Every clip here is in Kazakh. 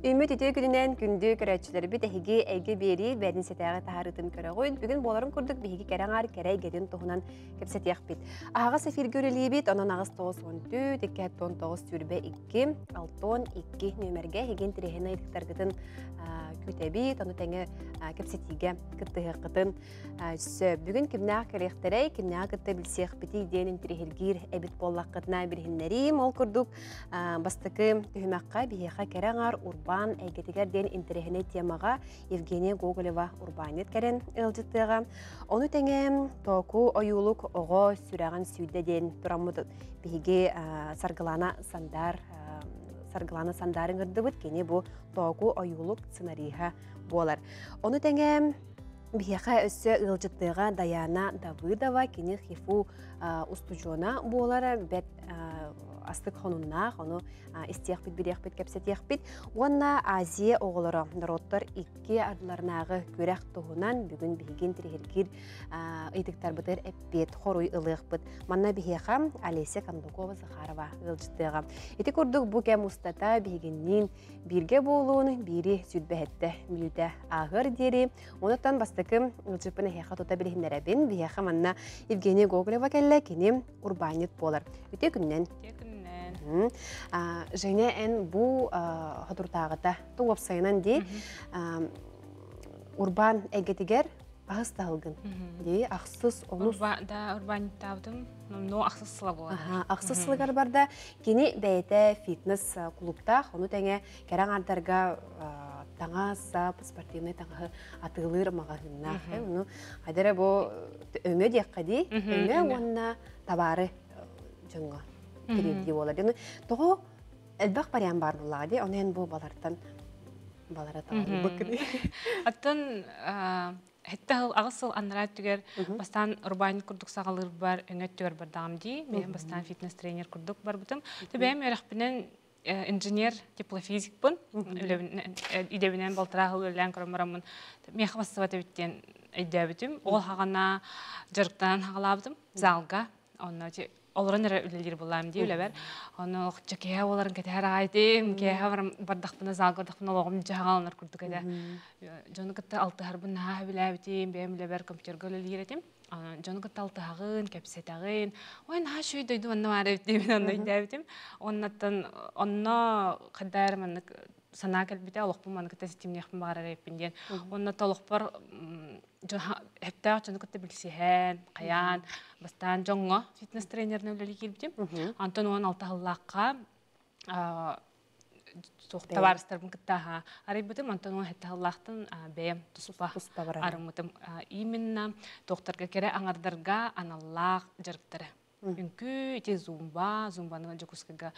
Үміт үтө күнінен күнді көрәтчілер біт әхіге әйге бері бәрін сетәғі тахарытын көрі қойын. Бүгін боларын күрдік бігі кәрәңар кәрәй геден тұғынан кепсетияқ бит. Ағаға сефир көрілі бит, онан ағыз 9-14, 2-19 түрбе 2, 6-2 нөмерге хеген тірехен айдықтарғытын күтәбит, оны тәңі кепсетиге кыттығы қытын сө. Бүгін кімнәқ кәректірей, кімнәқ кытты білсеқ біті денін тірехелгір әбіт урбан әйгетігер ден интерехіне темаға Евгения Гоголева урбанет кәрен ылжыттыға. Оны тәңе току ойулук оғы сүрәған сүйді ден тұрамыды бейге саргылана сандар саргылана сандарын ырдыбыт кене бу току ойулук сценарийға болар. Оны тәңе Бияқа өссө ылжыттыға Даяна Давыдова кені хифу устужона болара бәт астык хонунна хону истиях бит бирех бит кепсетиях бит. Уонна азия оголоро народтар икки ардыларнагы көрәк туһунан бүгүн биһигин тирихиргир ыйтыктар бытыр эппет хоруй ылык бит манна бихиха олеся кондукова захарова ылжыттыга ити курдук бу кем устата биһигиннин бирге болуун бири сүдбэхетте мүлүтэ агыр дири онуттан бастыкым ылжыппын эхеха тута билихиннеребин бихиха манна евгения гоголева келле кини урбанит болар үте күннен Жене ән бұ ходуртағыта туып сайынан де урбан әгетігер ағыз талгын. Де ақсыз онус. Да, урбан табдым, но ақсыз сыла болады. Ақсыз сылығар барда кені бәйті фитнес клубта, оны тәңе кәрәң ардарға таңа сап спортивный таңа атылыр мағағынна. Оны айдара бұ өңе дияққа дей, өңе онна табары жыңға кирилди болар. Дені тоғы әлбақ барян бар бұлады, онен бұл балардан балара табары бұкыры. Аттан Хетте ағысыл аннара түгер бастан урбанит курдук сағалыр бар, өңөт түгер бар дағым дей. Мен бастан фитнес тренер курдук бар бұтым. Төбәйім өріқпінен инженер теплофизик бун. Идебинен балтырагы өлән кромарамын мех бастыва төбиттен идебитим ол хагана жырыктан хагалабдым залга онна олорон эре үлелер булам ди үлебер оны жаке оларын кетер айтым ке бар бардакпына зал гордакпына логум жагаланар курдук эде жону кытта алты харбын на билебитим бем лебер компьютерге үлелер этим. Жону хагын кепсетагын. Ой на шуй дойду анна бар этим онна идебитим оннаттан онно кадар санаа келбите олохпун маны кыта ситимнехпин жоңго фитнес тренерне үлели кирбитим антон уон алтахыллаакка товарыстарбын кыттаха арыйбытым антон уон хэттахыллаахтын бэм туспа арымытым именно тохтарга кере аңардарга аналлаах жарыктары. Үнкү ите зумба, зумбаны жокускага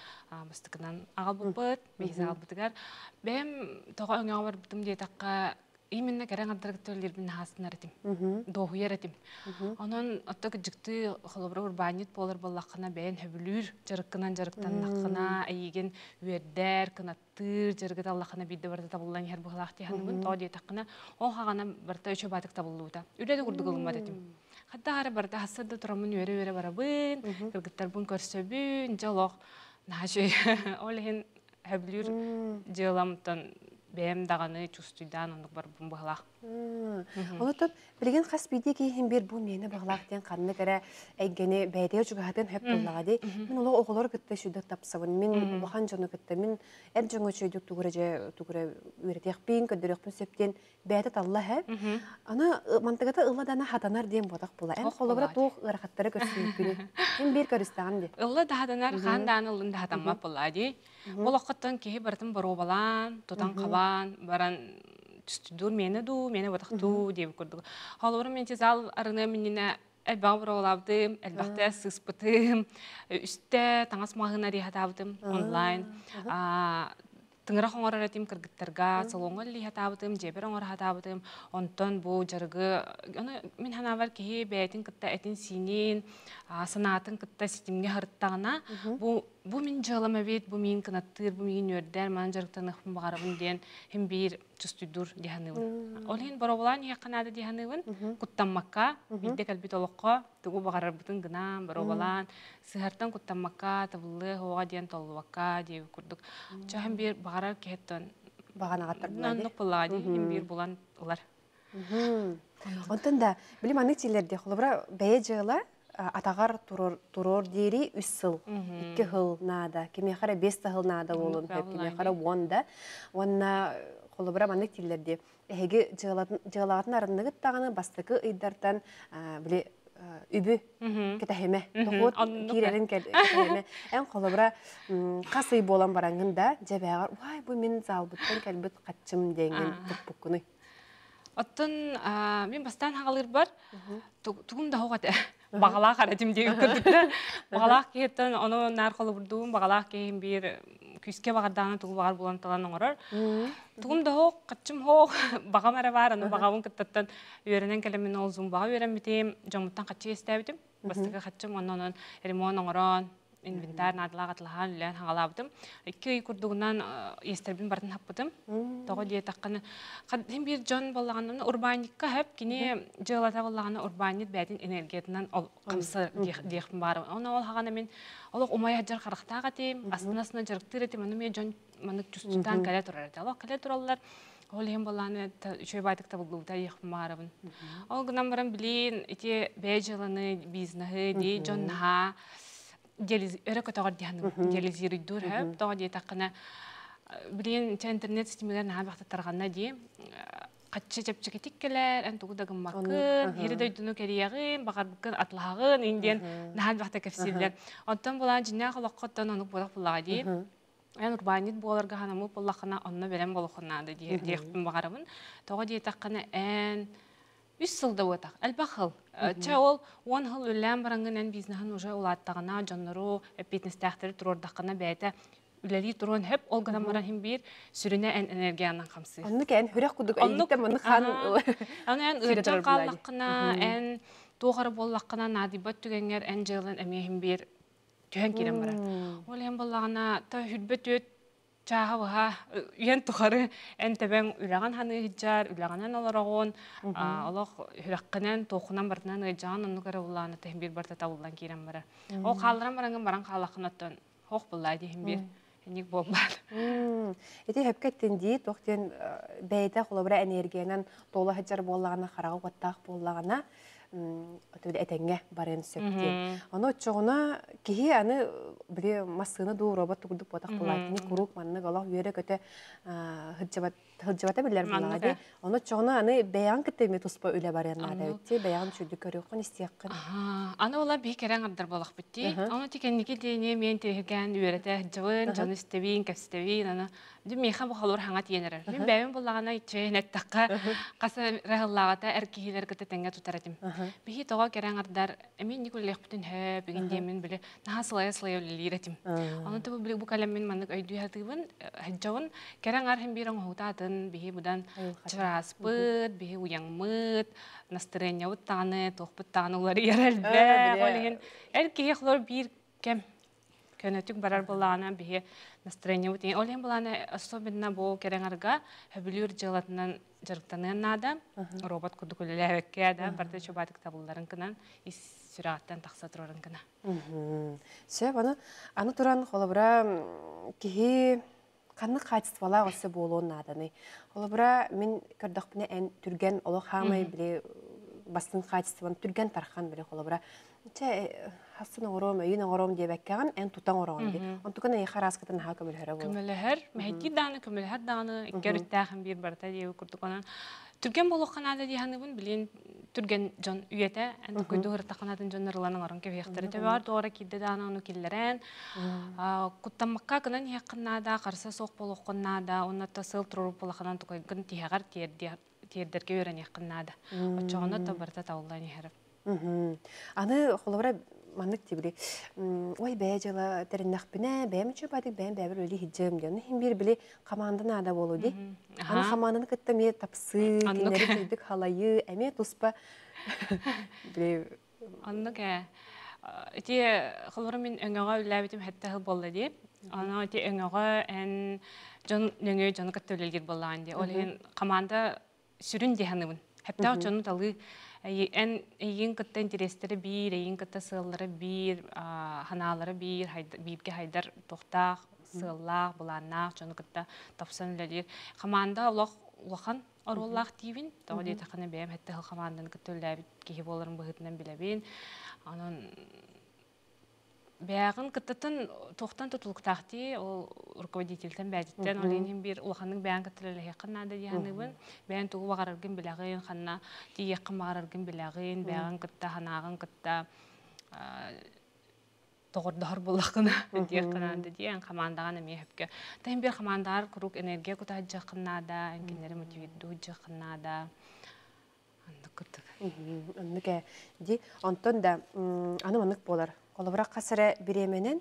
өңө бар бутым дие такка именно кәрәң антаргтөллер бин хасынар этим. Доху ер этим. Онон оттак жыкты холобра урбанит болар боллакына бәен хөбүлүр, жарыккынан жарыктан накына айген үердер, кынаттыр, жарыгыт аллакына бидде барда табылган хер бухлахти ханыбын, то дие такына ол хагана барта өчө батык табылууда. Үрәдә курдугылмат этим. Хаддары барда хасырда турамын өре өре барабын, кыргыттар бун көрсөбүн, жолок. Нажы, олehen хөбүлүр жыламтан бәм дағаны чувствуйдан ондық бар бұн білген қас бейде кейін бір бұл мені бағылақ ден қанны кәрі әйгені бәйде хөп болаға дей. Мен олы оғылар күтті шүйдік тапсабын, мен ұлақан жоны күтті, мен әр жоңы шүйдік түгірі же түгірі көдірек сөптен бәйді талла хәп. Ана ұладана хатанар да да хатанма оқыттан кейі тутан қабан, баран түстүдүр мени ду, мени батакту деп көрдүк. Халыр мен тез ал арына меніне әлбақ бір олабдым, әлбақта сыспытым, үсті таңас мағына рейхатабдым онлайн. Тыңыра хоңор аратым кыргыттарга, салонга ли хатабытым, жебер оңор хатабытым, онтон бу жаргы, мен ханавар кихи бәйтин кытта этин синин, санатын кытта ситимге харыттагына, бу бу мен жалама бет, бу мен бу мен өрдер, ман багарабын ден, хем бир чустуйдур диханыбын. Олин бороболан яқанады диханыбын, куттаммакка, бидде калбит олоққа, тугу сыхартан куттаммакка, табылы, ден деп. Чахын бир багарар ем бир бұлан олар. Онтон да аны жыла атагар турор дири үс сыл икки хыл нада кеме хара бес хыл нада правильно, кеме хара онда онна холобра маны тилерде эһеге жыгалатын арындыгы таганы бастыкы ыйдартан биле үбү кетахеме тохот оннук кирерин кетахеме эн холобра касый болан бараңында жебягар вай бу мен залбыттан келбит каччым деген туппукуны Оттон а, мен бастан хағалыр бар, тугум да хоғат бағалақ арадым деп көрдікті. Бағалақ кейттен, оны нар қолы бұрдуым, бағалақ кейін бір күске бағардағаны тугу бағар болан талан оңырар. Тугум да хоқ, қатчым хоқ, бағам әрі бар, аны бағауын кіттаттан үйерінен келемен ол зұм баға үйерен бітейм, жамыттан қатчы естәбітім. Бастығы қатчым, онын ремон оңыран, инвентарь надылага атлахан үлән хаңалабытым. Икки үй курдугунан естербин бартын хаппытым. Тоғы дие таққаны. Кадым бир жон боллаган урбаникка хеп кини жылата боллаган урбанит бәтин энергиятынан ол камсы диехпин бар. Оны ол хагана мен ол умай хаджар харахтага тем, астынасына жарыктыр этим, аны мен жон манык чустан кале турар. Алла кале тураллар. Ол ем баланы табылды тарих марабын. Ол гынан баран билин ити бәҗыланы бизнесы ди жонна өре көтөгөр дияны диализируй дур хэп тоо дие таккана билин те интернет системалар наа бактаттарганна ди каччы жапчык тиккелер эн тугу дагын макын хири дөйдүнү кериягын багарбыкын атлаагын индиен наа бакта кепсилер онтон булан жинна холоккоттон онук булак булага ди. Эн урбанит боларга ханамы боллахана онно берем болохунады ди диэхпин багарымын тоо дие таккана эн үс сылда өтақ. Әлбақыл. Ча ол он хыл үлән бараңын ән бизнахын уже улаттағына, жоннару, әппетністәқтері тұрордақына бәйті үләли тұрон хеп ол гана маран хим бир сүрүнә ән энергиянан хамсы. Онны кен хүрәк кудук әйдиттә моны хан. Аны ән үрҗан каллакына, ән тугар боллакына надибат түгәнгәр ән җылын әме хим бир төһән кирәм бара. Ол ән боллагына та хүрбет өт чаха баха үйен тухары эн тебен үләгән ханы хиджар үләгәнен олорогон олох хүрәккенен тохунан бартынан ыжан онну кара улланы тем бир барта табылдан кирен бара. Ол калдыран баранган баран калакынаттан хох буллай дихим бир эник болбат эти хепкеттен ди тохтен бәйдә холобра энергиянан тола хиджар боллагана харагы ваттак боллагана өтөдө этеңге барын сөктен. Аны чоғына кихи аны биле масыны ду робот тугудук ботак булат. Ни курук манны гала үйрө көтө хыджабат хыджабата билер булады. Аны чоғына аны бәян китеме туспа үле баран ада. Ти бәян чүдү көрөкөн истияккын. Аны ола би керен ардыр болак битти. Аны тикенники дене мен тегән үйрәтә хыджабын, жаны стебин, кастебин аны Дим меха бу халур хаңа тиенер. Мин бәймен буллагана ичен әттәккә каса рәхиллагата әркихилер кете тәнгә тутаратым. Бихи тога бутын һә биген демен биле. Наха слая слая лиретим. Аны тубу биле бу калам мин маннык айду хатыбын, хаҗҗавын керән ар һәм бирән хутатын бихи будан чырас бит, бихи уяң мыт, настроение уттаны, тохпыт танулар яралбә. Олин әркихи хлор бир кем көнөтүк барар булана бихи настроение вот олен булана особенно бу кереңарга хөбүлүр жылатынан жарыктанын нада робот куду күлеләбекке да барда чобатык табылларын кынан ис сүрәттен такса турарын кына Сө аны туран холобра кихи канны качествола осы болуун наданы. Холобра мен көрдөх бине эн түрген оло хамай биле бастын качествон түрген тархан биле холобра. Че хасын ором, үйін ором деп әккәгән, ән тутан ором ди. Онтукан әй харас кытын ха көмөлһөрө бу. Көмөлһөр, мәһәти даны көмөлһөр даны барта дип курдукан. Түрген болукканада диханыбын билин түрген жон үйете, ән көйдө хыртаканатын жоннарларның орон кебехтери те бар, тоора кидде даны аны киллерен. Куттамакка кынан яқыннада, қарса соқ болукканнада, онната сыл туруп болаканан тукайгын тиягар тиердер тиердерге өрен яқыннада. Очоғына та барта таулан хереп. Аны холобра маннык тибри. Ой бෑ жала териннахпине, бෑм чө бады бෑм бෑбір өлі хиджем. Оны хим бир били команданы ада болу ди. Аны команданы кытта ме тапсы, кинери түйдік халайы, әме туспа. Били Аннык ә. Ити холбора мен өңөға үләбитим хәтта хыл болла ди. Аны ити өңөға ән жон нөңө жон кытта үлелгер боллаан ди. Ол команда сүрүн диханыбын. Хәтта жону талы Ән эйин кытта интерестері бир, эйин кытта сыллары бир, ханалары бир, бирге хайдар тоқтақ, сыллах буланнах жону кытта тапсан лелир команда улах улахан ороллах тибин того дейт хана бэм хетте хыл командан кыттөлләбит кихи боларын быһытынан билебин анан бәғын кыттатын тоқтан тутулуктахти ол руководительтен бәжиттен ол енин бир улаханның бәғын кыттылы хекканнада диһаныбын бәғын тугу багарыргын билагын ханна тиеккын багарыргын билагын бәғын кытта ханагын кытта тоғырдахар буллахына диеккананда диен командаган эме хепке тайын бир командар курук энергия кута жакыннада энкенери мотивирду жакыннада. Андык кыттык Оннуке ди онтон да м, аны манык болар. Колобра касыра биременен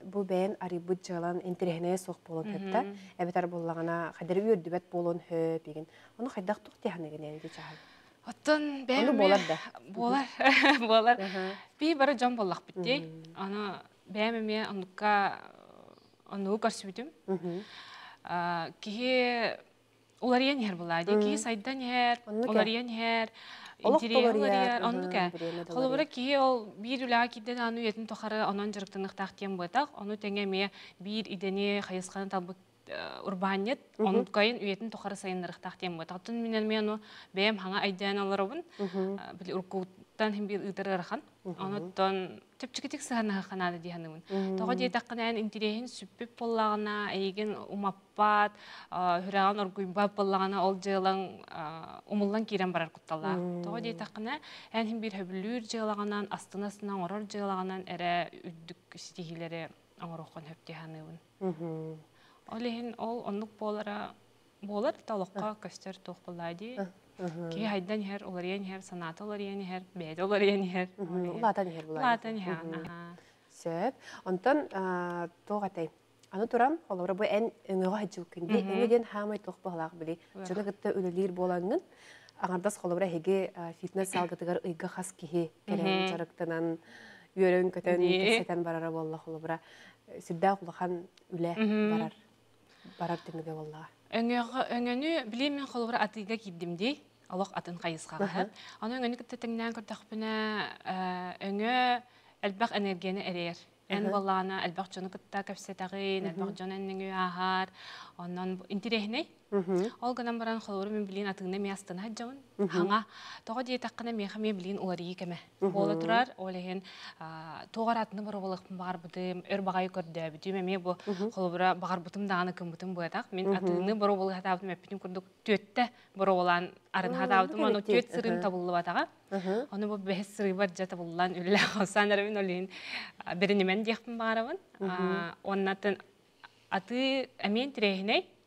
бу бәен арибут жыгалан интерехне сок болон хепта. Эбетар боллагана хадер үрдүбет болон хөп деген. Оны хайдак тук тяхны генен чахал. Оттон Оны бәм болар да. болар болар бары жон битти аны бәм эме онукка ону көрсүбүтүм Мгм. кихи уларыян хер булади кихи сайдан Оннуке. уларыян хер Яар, оннуке холобура кихи ол бир үлаа кидден ану етін тохары онон жырыктыныктаах тиен буэтак ону теңе ме бир идени хайысканы талбыт урбанет онун кайын үйетін тохары сайыннырыктаах тиен буэтак тун минен хаңа уркуттан хим онуттон чөпчүкитик сыхана ханады диhanымын тога диетакканан интерехин сүппүп боллагана эйген умаппат хүраган оргуйбап боллагана ол жыылан умуллан кирен барар кутталла тога диетаккана эн хим бир хөбүлүүр жыылаганан астынасынан орор жыылаганан эре үддүк стихилери оңорохкон хөп диhanыбын Мгм. ол ол оннук болара болар толокка көстөр туох. Ки хайдан хер, олариян хер, саната олариян хер, бәйді олариян хер. Мгм. Улаатан хер булар. Латан хер. Сөп. Онтон тоғатай. Аны туран, холора бу эн өңөға хаджу кенди, өңөден хамай тоқ бағлақ били. Жона гытта үлелер болаңын, аңардас холора хеге фитнес салгытыгар ыйга хас кихи, керен жарыктанан, үйөрөн көтөн, сетен барара болла холора. Сүрдә кулахан үле барар. Барар теңге болла. Өңөға, өңөні білейм мен қолыбыра атыға киддімдей, алақ атын қайысқаға. Аны өңөні кітті тіңнен көрдіқпіна өңө әлбәқ энергияны әрер. Ән баллана әлбәқ жоны кітті көпсетағын, әлбәқ жоны әннің ахар, оннан интерехіней. Ол гынан баран холору мен билин атыгына ми астына хаджаун. Хаңа тога дие таккана ми хаме билин улари кеме. Бола турар олеген тогар атны бар болык бар бутым өр багай көрдө бүтүм эме бу холобура багар бутым даганы кым бутым буятак. Мен атыгны бар болык хатабым эппитим курдук төттө бар болан арын хатабым аны төт сырын табылды батага. Аны бу бес сыры бар жата буллан үлле хасанарым олин беренемен дияхпын барабын. Оннатын аты әмен тирехиней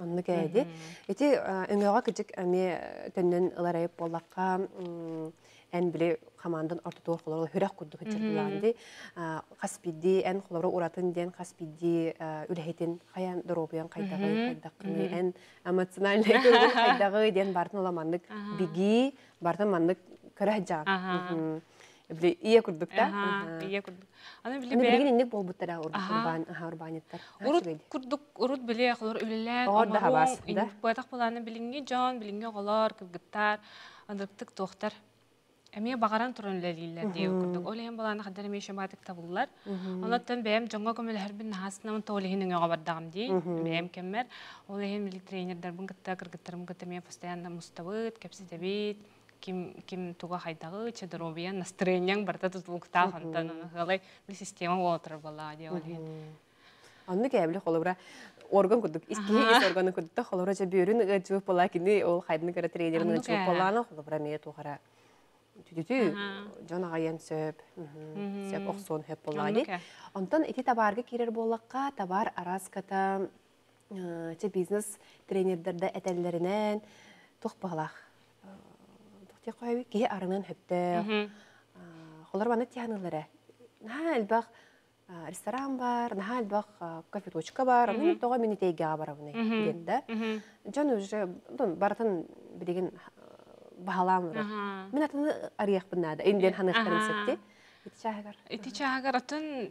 Онны кәйди. Эти өңөға кичик әме төннен ыларайып боллаққа ән біле командан ортотор холор хүрәк курду хичер буланды. Хаспиди ән холор уратын ден хаспиди үләһетин хаян доробиян кайдагы кайдакны ән эмоциональный кайдагы ден бартын оламаннык биги бартын маннык көрәҗа. Биле ие курдук та. Ага, ие курдук. Аны биле бе билген инник болбуттара урбан, аха урбаниттар. урут курдук урут биле холор үлелән. Огор да хабас, да? Буятак буланы билинге жон, билинге голор, кыргыттар, андыктык тохтар. Эме багаран турун лелилер дие курдук. Олен буланы хаддар эме шаматык табыллар. Онаттан бәм жоңга көмөл һәрбин хасынан толихин ңа бардагым ди. Бәм кеммер. Олен мили тренердер бун кытта кыргыттарым кытта ме постоянно мустабыт. Ким ким туга хайдагы чедробиян настроениең барта тутулукта хантан галай бу система болотыр бала ди олен. Анны кәбілі холобра орган күдік. Иске ес органы күдікті холобра жа бүйірін жуып бола кені ол хайдыны көрі тренерін Анны жуып кә. боланы холобра мeye туғара түтүтү жон ағайын сөп сөп оқсон хөп кә. Онтан ити табарға керер болаққа табар араската че бизнес тренердерді әтәллерінен тұқ Тұқ қойбі кеге арынан хөпті. Холар баны тиянылары. На әлбақ а, ресторан бар, наха албах а, кофе-точка бар, онун тоға мені тейгеға барабыны ден да. Жан уже баратын уру. Ага. Мен атыны арыяк быннада, инден ханықтарын Ага. сетти. Итчаагар. Ити чаагар атын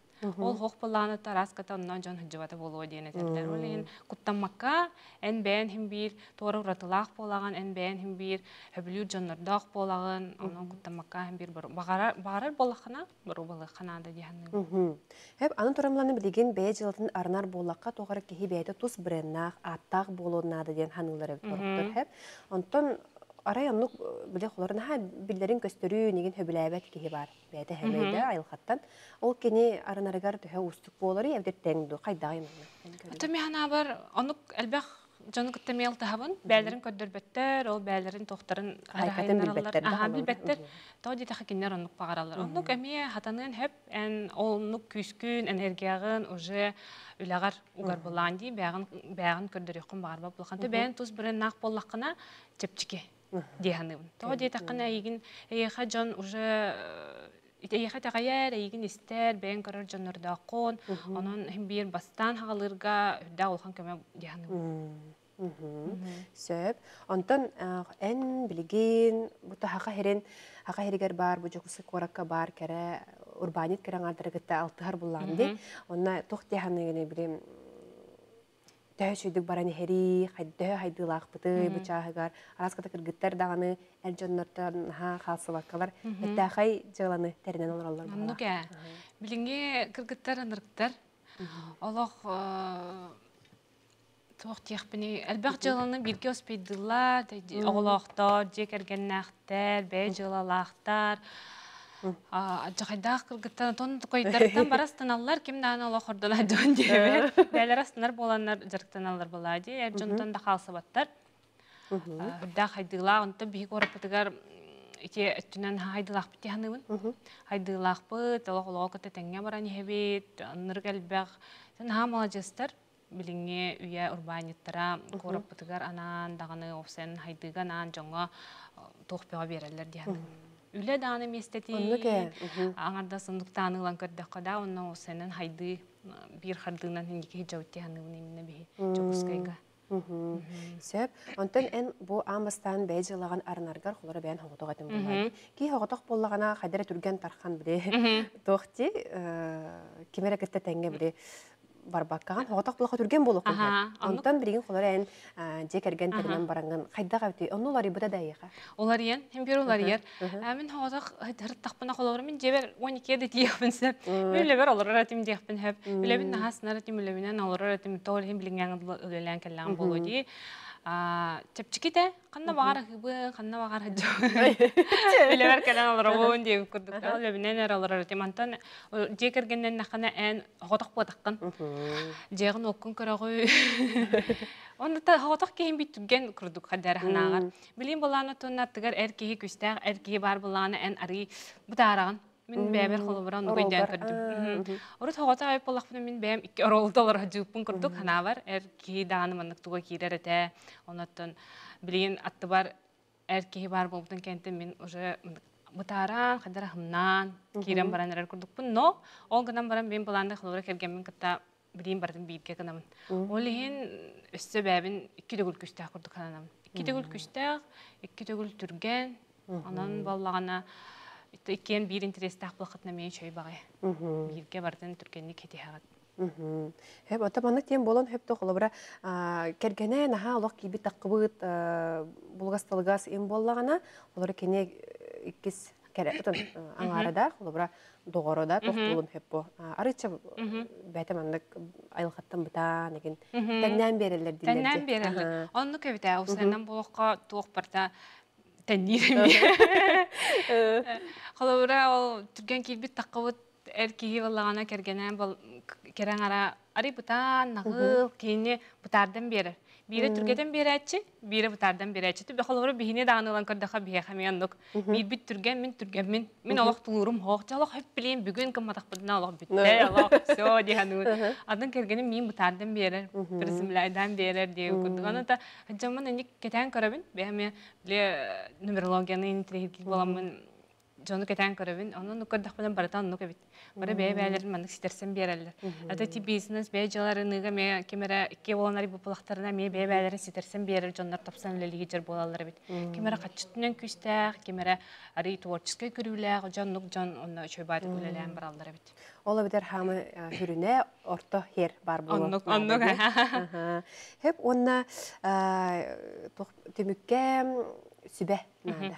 ол хох булааны тараската онно жон хыжыбата болуо диен этерлер ол эм куттамакка эн бээн химбир туора уратылаах болаган эн бээн химбир хөбүлүүр жоннордоох болаган онон куттамакка химбир багарар болахана бару балаханада диһанны Мгм. Хеп аны торамланы билеген бәе жылатын арнар болаққа тоғары кеһи бәйті тус бреннах, аттақ болуынады ден ханылары торуктар хеп. Онтон арай оннук биле холорын ха биллерин көстөрүү неген хөбүләбәт кеһи бар. Бәйті хәмәйді айылхаттан. Ол кені арынарыгар төһә устук болары әвдер тәңду кайдагы Ата механа бар, онук элбэх жону кытта мел таһабын, бәлерин көддөрбөттөр, ол бәлерин тохтарын Хайкатын билбеттер Аха, билбеттер. Тоо дите хакиннер онук багаралар. Онук эми хатанын хеп эн олнук күскүн энергиягын уже үлагар угар булан ди, бәгын бәгын көддөрөккөн багарба булган. Тэ бән тус бирен нак боллаккына чепчике. Диханын. Тоо дите хакына игин эйха жон уже Итеяха тагаяр игин истер бен көрөр жоннордооккун онон бир бастан хагалырга да улхан көмө дияны. Сөп. Онтон эн билеген бута хака херен хака херигер бар бу жокусы коракка бар кере урбанит керен ардыргытта алтыхар булланды. Онна тох дияны гене билем тәһә шүйдік бараны хери, хайдә хайдылақ бұты, бұчағығар, араската кіргіттер дағаны, әл жоннортан ха қалсы баққалар, әтті қай жыланы тәрінен оларалар Анну бала. ке билинге кыргыттар анырыктар. Олох Туох тиэхпини элбэх жыланы бирге оспейдылар, оголохтор, жек. Ажахайдах кыргыттар тон койдардан барастан аллар ким даана олох ордолар дөн дебе. Бэлер астынар боланар жарктан аллар болады. Эр жонтон да халсы баттар. Хүдда хайдыла, онта бихик орапытыгар ити өттүнен хайдылах бити ханыбын. Хайдылах быт, олох олох кыта тәңге баран хебит, анныр кәлбәх. Сен ха молодежстар билиңе үйе урбаниттара корапытыгар анан даганы офсен хайдыган анан жоңго тухпега берелер дияны. Үле даны местети. Ке, Аңарда сундуктан ылан көрдөх када онно офсенен хайды бир хардыгынан хинги жаутти ханыбын эмне бихи. Жокускайга. Сөп, онтон эн бу амастан бәй жылаған арнаргар холары бәйін хоғытуға тем болады. Ки хоғытық боллағана қадары түрген тархан біле. Тоқти, кемері кітті тәңге біле барбаккаған хоғытақ болаға түрген болу Аха, қылды. Онтон бірген холары ән жек әрген тәрінен бараңын қайдағы өте, оны олар ибыда дайыға. Олар ен, hem bir олар ер. Әмін хоғадақ хырттақпына қолауыр мен жебер 12 де тиекпін сәп. Үлебер олар әратим тиекпін әп. Үлебін нағасын әратим үлебінен олар әратим тоғыл hem біліңген үлелен кәлләң болу ди. Чепчиките, қанна бағар хыбы, қанна бағар хыджы. Үлебер кәләң олар оғын деп күрдік. Үлебінен әр олар әратим. Антан жекергеннен нақана ән хоғадақ бұдаққын. Жегін оқын көріғі. Онда та хоғадақ кейін биттүрген күрдік қадар ханағар. Билин боланы тонна тыгар эркеги күстәг, эркеги бар боланы ән ари бутараган. Мин бәбер холы буран нүгәндән күрдем. Орут хогата айып боллак мен бәм ике оролдалар хаҗыпын күрдек хана бар. Эркеги даны маннык туга кирер әтә. Онаттан билин атты бар эркеги бар булдын кенте мен уже бутаран хадар хымнан кирен баран эрер күрдек. Но ол гынан баран мен боланды холора келген мен кытта билин бардым бийипке кынамын. Ол иһин өссө бәбин икки дөгүл күстәк күрдек хананам. Икки дөгүл күстәк, икки дөгүл түрген, анан баллагана иккен бир интерестак булакытна мен чөй багай. Бирге бардын түргенни кети хагат. Хеп ата маннык тем болон хеп то холобра кергене наха олох киби таккыбыт булгасталгас им боллагана олар кене иккис кере отон аңарада холобра догорода тохтулун хеп бо арыча бәте маннык айлхаттан быта неген тәннән берелер дилер Тәннән берелер. Онны кебите усеннан булакка туак барта тәннирем. Холобра ол түрген килбит таккыбыт эркиги баллагана кергенен бол керең ара ари бутан нагыл кейне бутардан берер. Бире түргетен берәчи бире бутардан берәчи ту бехолору бихине дагынылан көрдөха бие хамияннык бир бит түрген мен түрген мен мен тулурум хох жалох хеп билейин бүгүн кыматак бутна олох битте олох все диханут адан кергеним мен бутардан та биле нумерологияны интригил боламын жону кетен көрөбүн онун көрдөх менен баратан нук эбит бара бээ бээлер мандык ситерсен берелер ата ти бизнес бээ жаларыныга ме кемере икки болонари бупулактарына ме бээ бээлерин ситерсен берер жоннор тапсан лелиги жер болалар эбит кемере качытынан күстәк кемере ари творческий көрүләг жон нук жон онна чөйбайты күлелән баралар эбит Ола битер хамы хүрүнә орто хер бар болу. Оннук, оннук, Хеп онна төмүккә сүбә нада.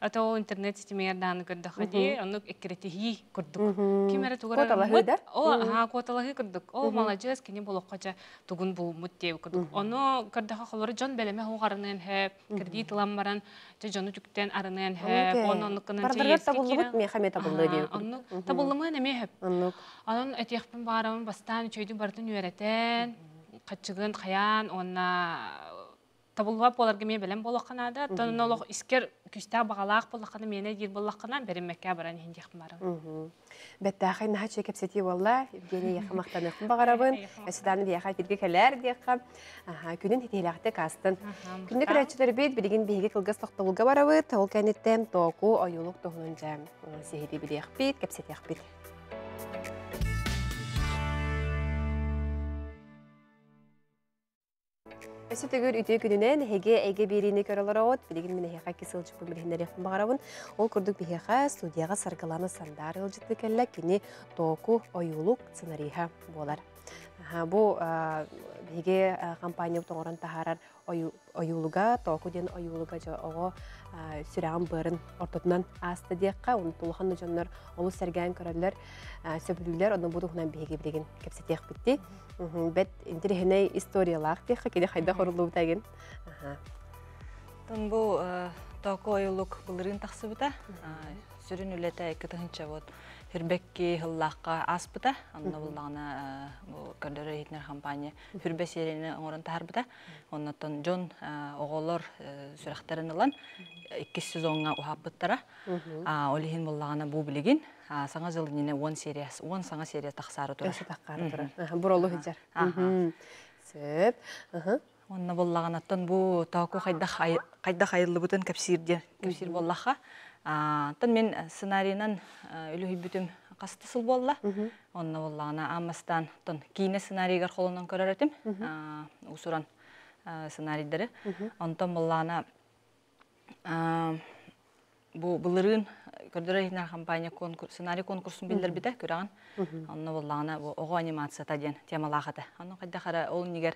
Ата ол интернет системерданы көрдік хади. Оны эккереті хи көрдік. Кемері тугара Квоталаһы мут. да? О, ха квоталаһы көрдік. О, молодец, кені бұл оққача тугун бұл мут деу көрдік. Оны көрдік холары жон бәлеме хуғарынан хэп, кредит ламаран, же жону жүктен арынан онықынан Бардыргат табылды бит мен хаме табылды дип. Онну табылымы неме хэп. Анын этияхпын барамын бастан чөйдү бартын үйрәтен, качыгын каян, онна табылбап боларга мен белем болаканада, тонын олох искер күстә багалак болаканы мене дир болакана беремеккә баран хиндияхпын барам. Бәттәхай наһа чекеп сети валла, Евгения яхмактан яхм багарабын. Әсиданы бияха бирге келер диякка. Аха, күнен хителәхте кастын. Керәчләр бит билеген биге кылгас токтолуга барабы, бит, кепсет ях төгөр үтө күнінен хеге әйге беріні көрілер оғыт, білеген мен хеға кесілчі көмірхіндер яқын бағарабын. Ол күрдік бігеға студияға саргаланы сандар ылжытты кәлі кені току ойулук сценарийға болар. Бу биге компания тоңорон тахарар оюлуга, току ден оюлуга ого сүрәган барын ортотунан асты диякка, уну тулухан жоннор олу сәргән көрөллөр, сөбүлүлөр, оны бу тухнан биге билеген кепсетек битти. Бет интерехеней историялах диякка, кеде хайда хорулуу тагин. Тон бу токо оюлук булырын тахсыбыта. Сүрүн үлете эки тыгынча вот Хүрбекки хыллаққа аспыта, онна буллағына бу көрдөрө хитнер компания хүрбе серени оңорон тахарбыта. Оннотон Джон оголор сүрәхтерин ылан икки сезонга ухаппыттара. Олихин буллағына бу билигин. Саңа жыл нене 10 серияс, 10 саңа серия тахсары тура. Өсі таққары тұра. Буролу хиджар. Сөп. Онна буллағанаттан бу таку кайда хайырлы бутын кепсирдер, кепсир боллаха. Тон мен сценарийнан үлүхүбүтүм кастысыл болла. Онна боллагана амастан тон кийне сценарийгар холонон көрөрөтүм. Усуран сценарийдери. Онтон боллагана бу былырын көрдөрөйнар компания конкурс сценарий конкурсын билдер бите көрөгөн. Онна бу ого анимация таден темалахата. Онна кайда кара ол нигер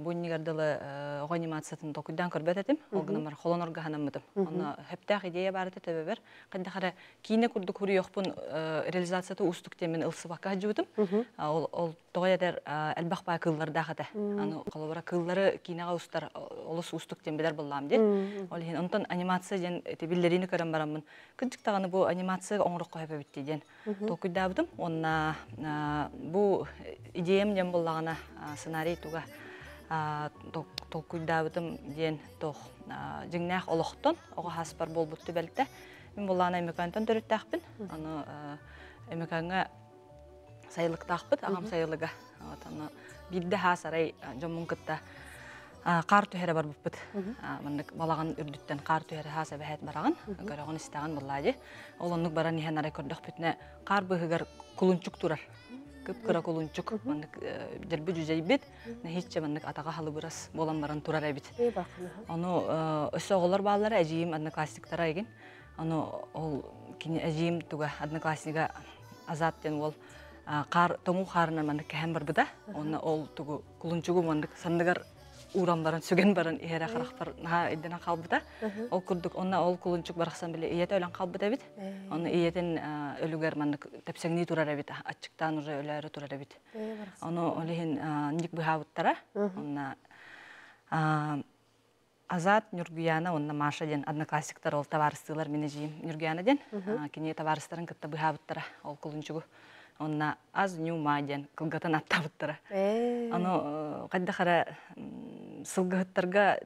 буннигардылы ого анимациятын токуйдан көрбөт этим. Ол гынамар холон оргаһанаммытым. Оны хептах идея бар эте төбөбөр. Кайда кара кине курду кури йокпун реализацияты устук темен ылсыбакка жутум. Ол ол тогаядер элбах ба кылларда хата. Аны колобара кыллары кинега устар олус устук тем билер буллам ди. Ол хин онтон анимация ден эте биллерини көрөм барамын. Кыжык таганы бу анимация оңрок койып битти ден. Токуйдабытым. Онна бу идеям ден буллагана сценарий туга толкуйдабытым диэн тох жиңнах олохтон ого хаспар болбутту белте мен булана эмекантан төрүттахпын аны эмеканга сайылыктахпыт агам сайылыга вот аны бирде хасарай жомун кытта кар түһере бар буппут мындык балаган үрдүттен кар түһере хаса бэхет бараган көрөгөн истаган буллади ол оннук баран көрдөх бүтне кар быһыгар кулунчук турар. Кып кыра кулунчук мындык дерби жүзейбит нехичче мындык атага халыбырас болан баран турар эбит бақына. Ону өсө оголор баалары әжиим одноклассниктара еген. Ону ол кини әжиим туга одноклассника азат ден ол кар тоңу харынан мандык кәһәм бар буда. Оны ол тугу кулунчугу мандык сандыгар уран барын сүген барын иһере харахпар наха иддена калбыта ол курдук онна ол кулунчук барахсан биле иете өлөн калбыта бит. Оны иетин өлүгер маннык тепсеңни турар бит ачыктан уже өлөрү турар бит. Оны олихин ник быхабыттара онна Азат Нюргуяна, онна Маша ден одноклассиктар ол товарыстылар мені жиім Нюргуяна ден. Кене товарыстарын кытта быхабыттара ол кулунчугу. Онна аз нюма ден кылгатын аттабыттара. Э, Аны кайда хара сылгыттарга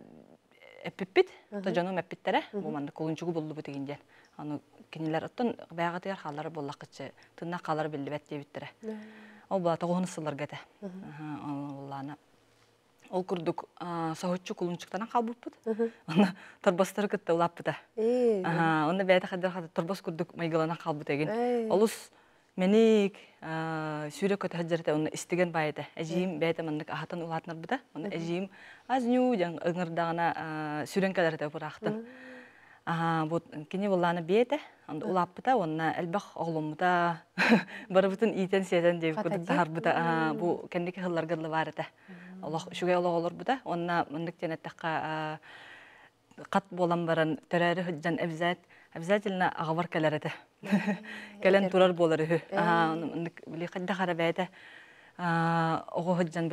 эппиппит, та жаным эппиттере, бу манда кулунчугу болду бу дегенден. Аны кинилер оттон баягатыяр халары боллакчы, тынна халары билбет дебиттере. Ол була тогоны сылларга да. Аны булланы ол курдук сахучу кулунчуктаран калбыппыт. Аны торбостар кытта улаппыта. э, Ага, онда бәйті қадар қадар торбос күрдік майгалана қалбыт еген. Эй. Олус меник сүйрек көті хаджарта оны істеген байыды. Әжейім бәйті мандық ахатын улатынар бұда. Оны әжейім аз ню ыңырдағына сүйрен кадарта бұрақ Ага, бут кини булланы бейте, онда улаппыта, онна элбах оглумута, барыбытын итен сетен деп күдік хыллар бар эте. Аллах шугай тенеттаққа қат болан баран төрәрі хүджан әбзәт, обязательно ағавар эте. Кәлән турар болар. Ага, мындык били қадда қара бәйте, оғы хүджан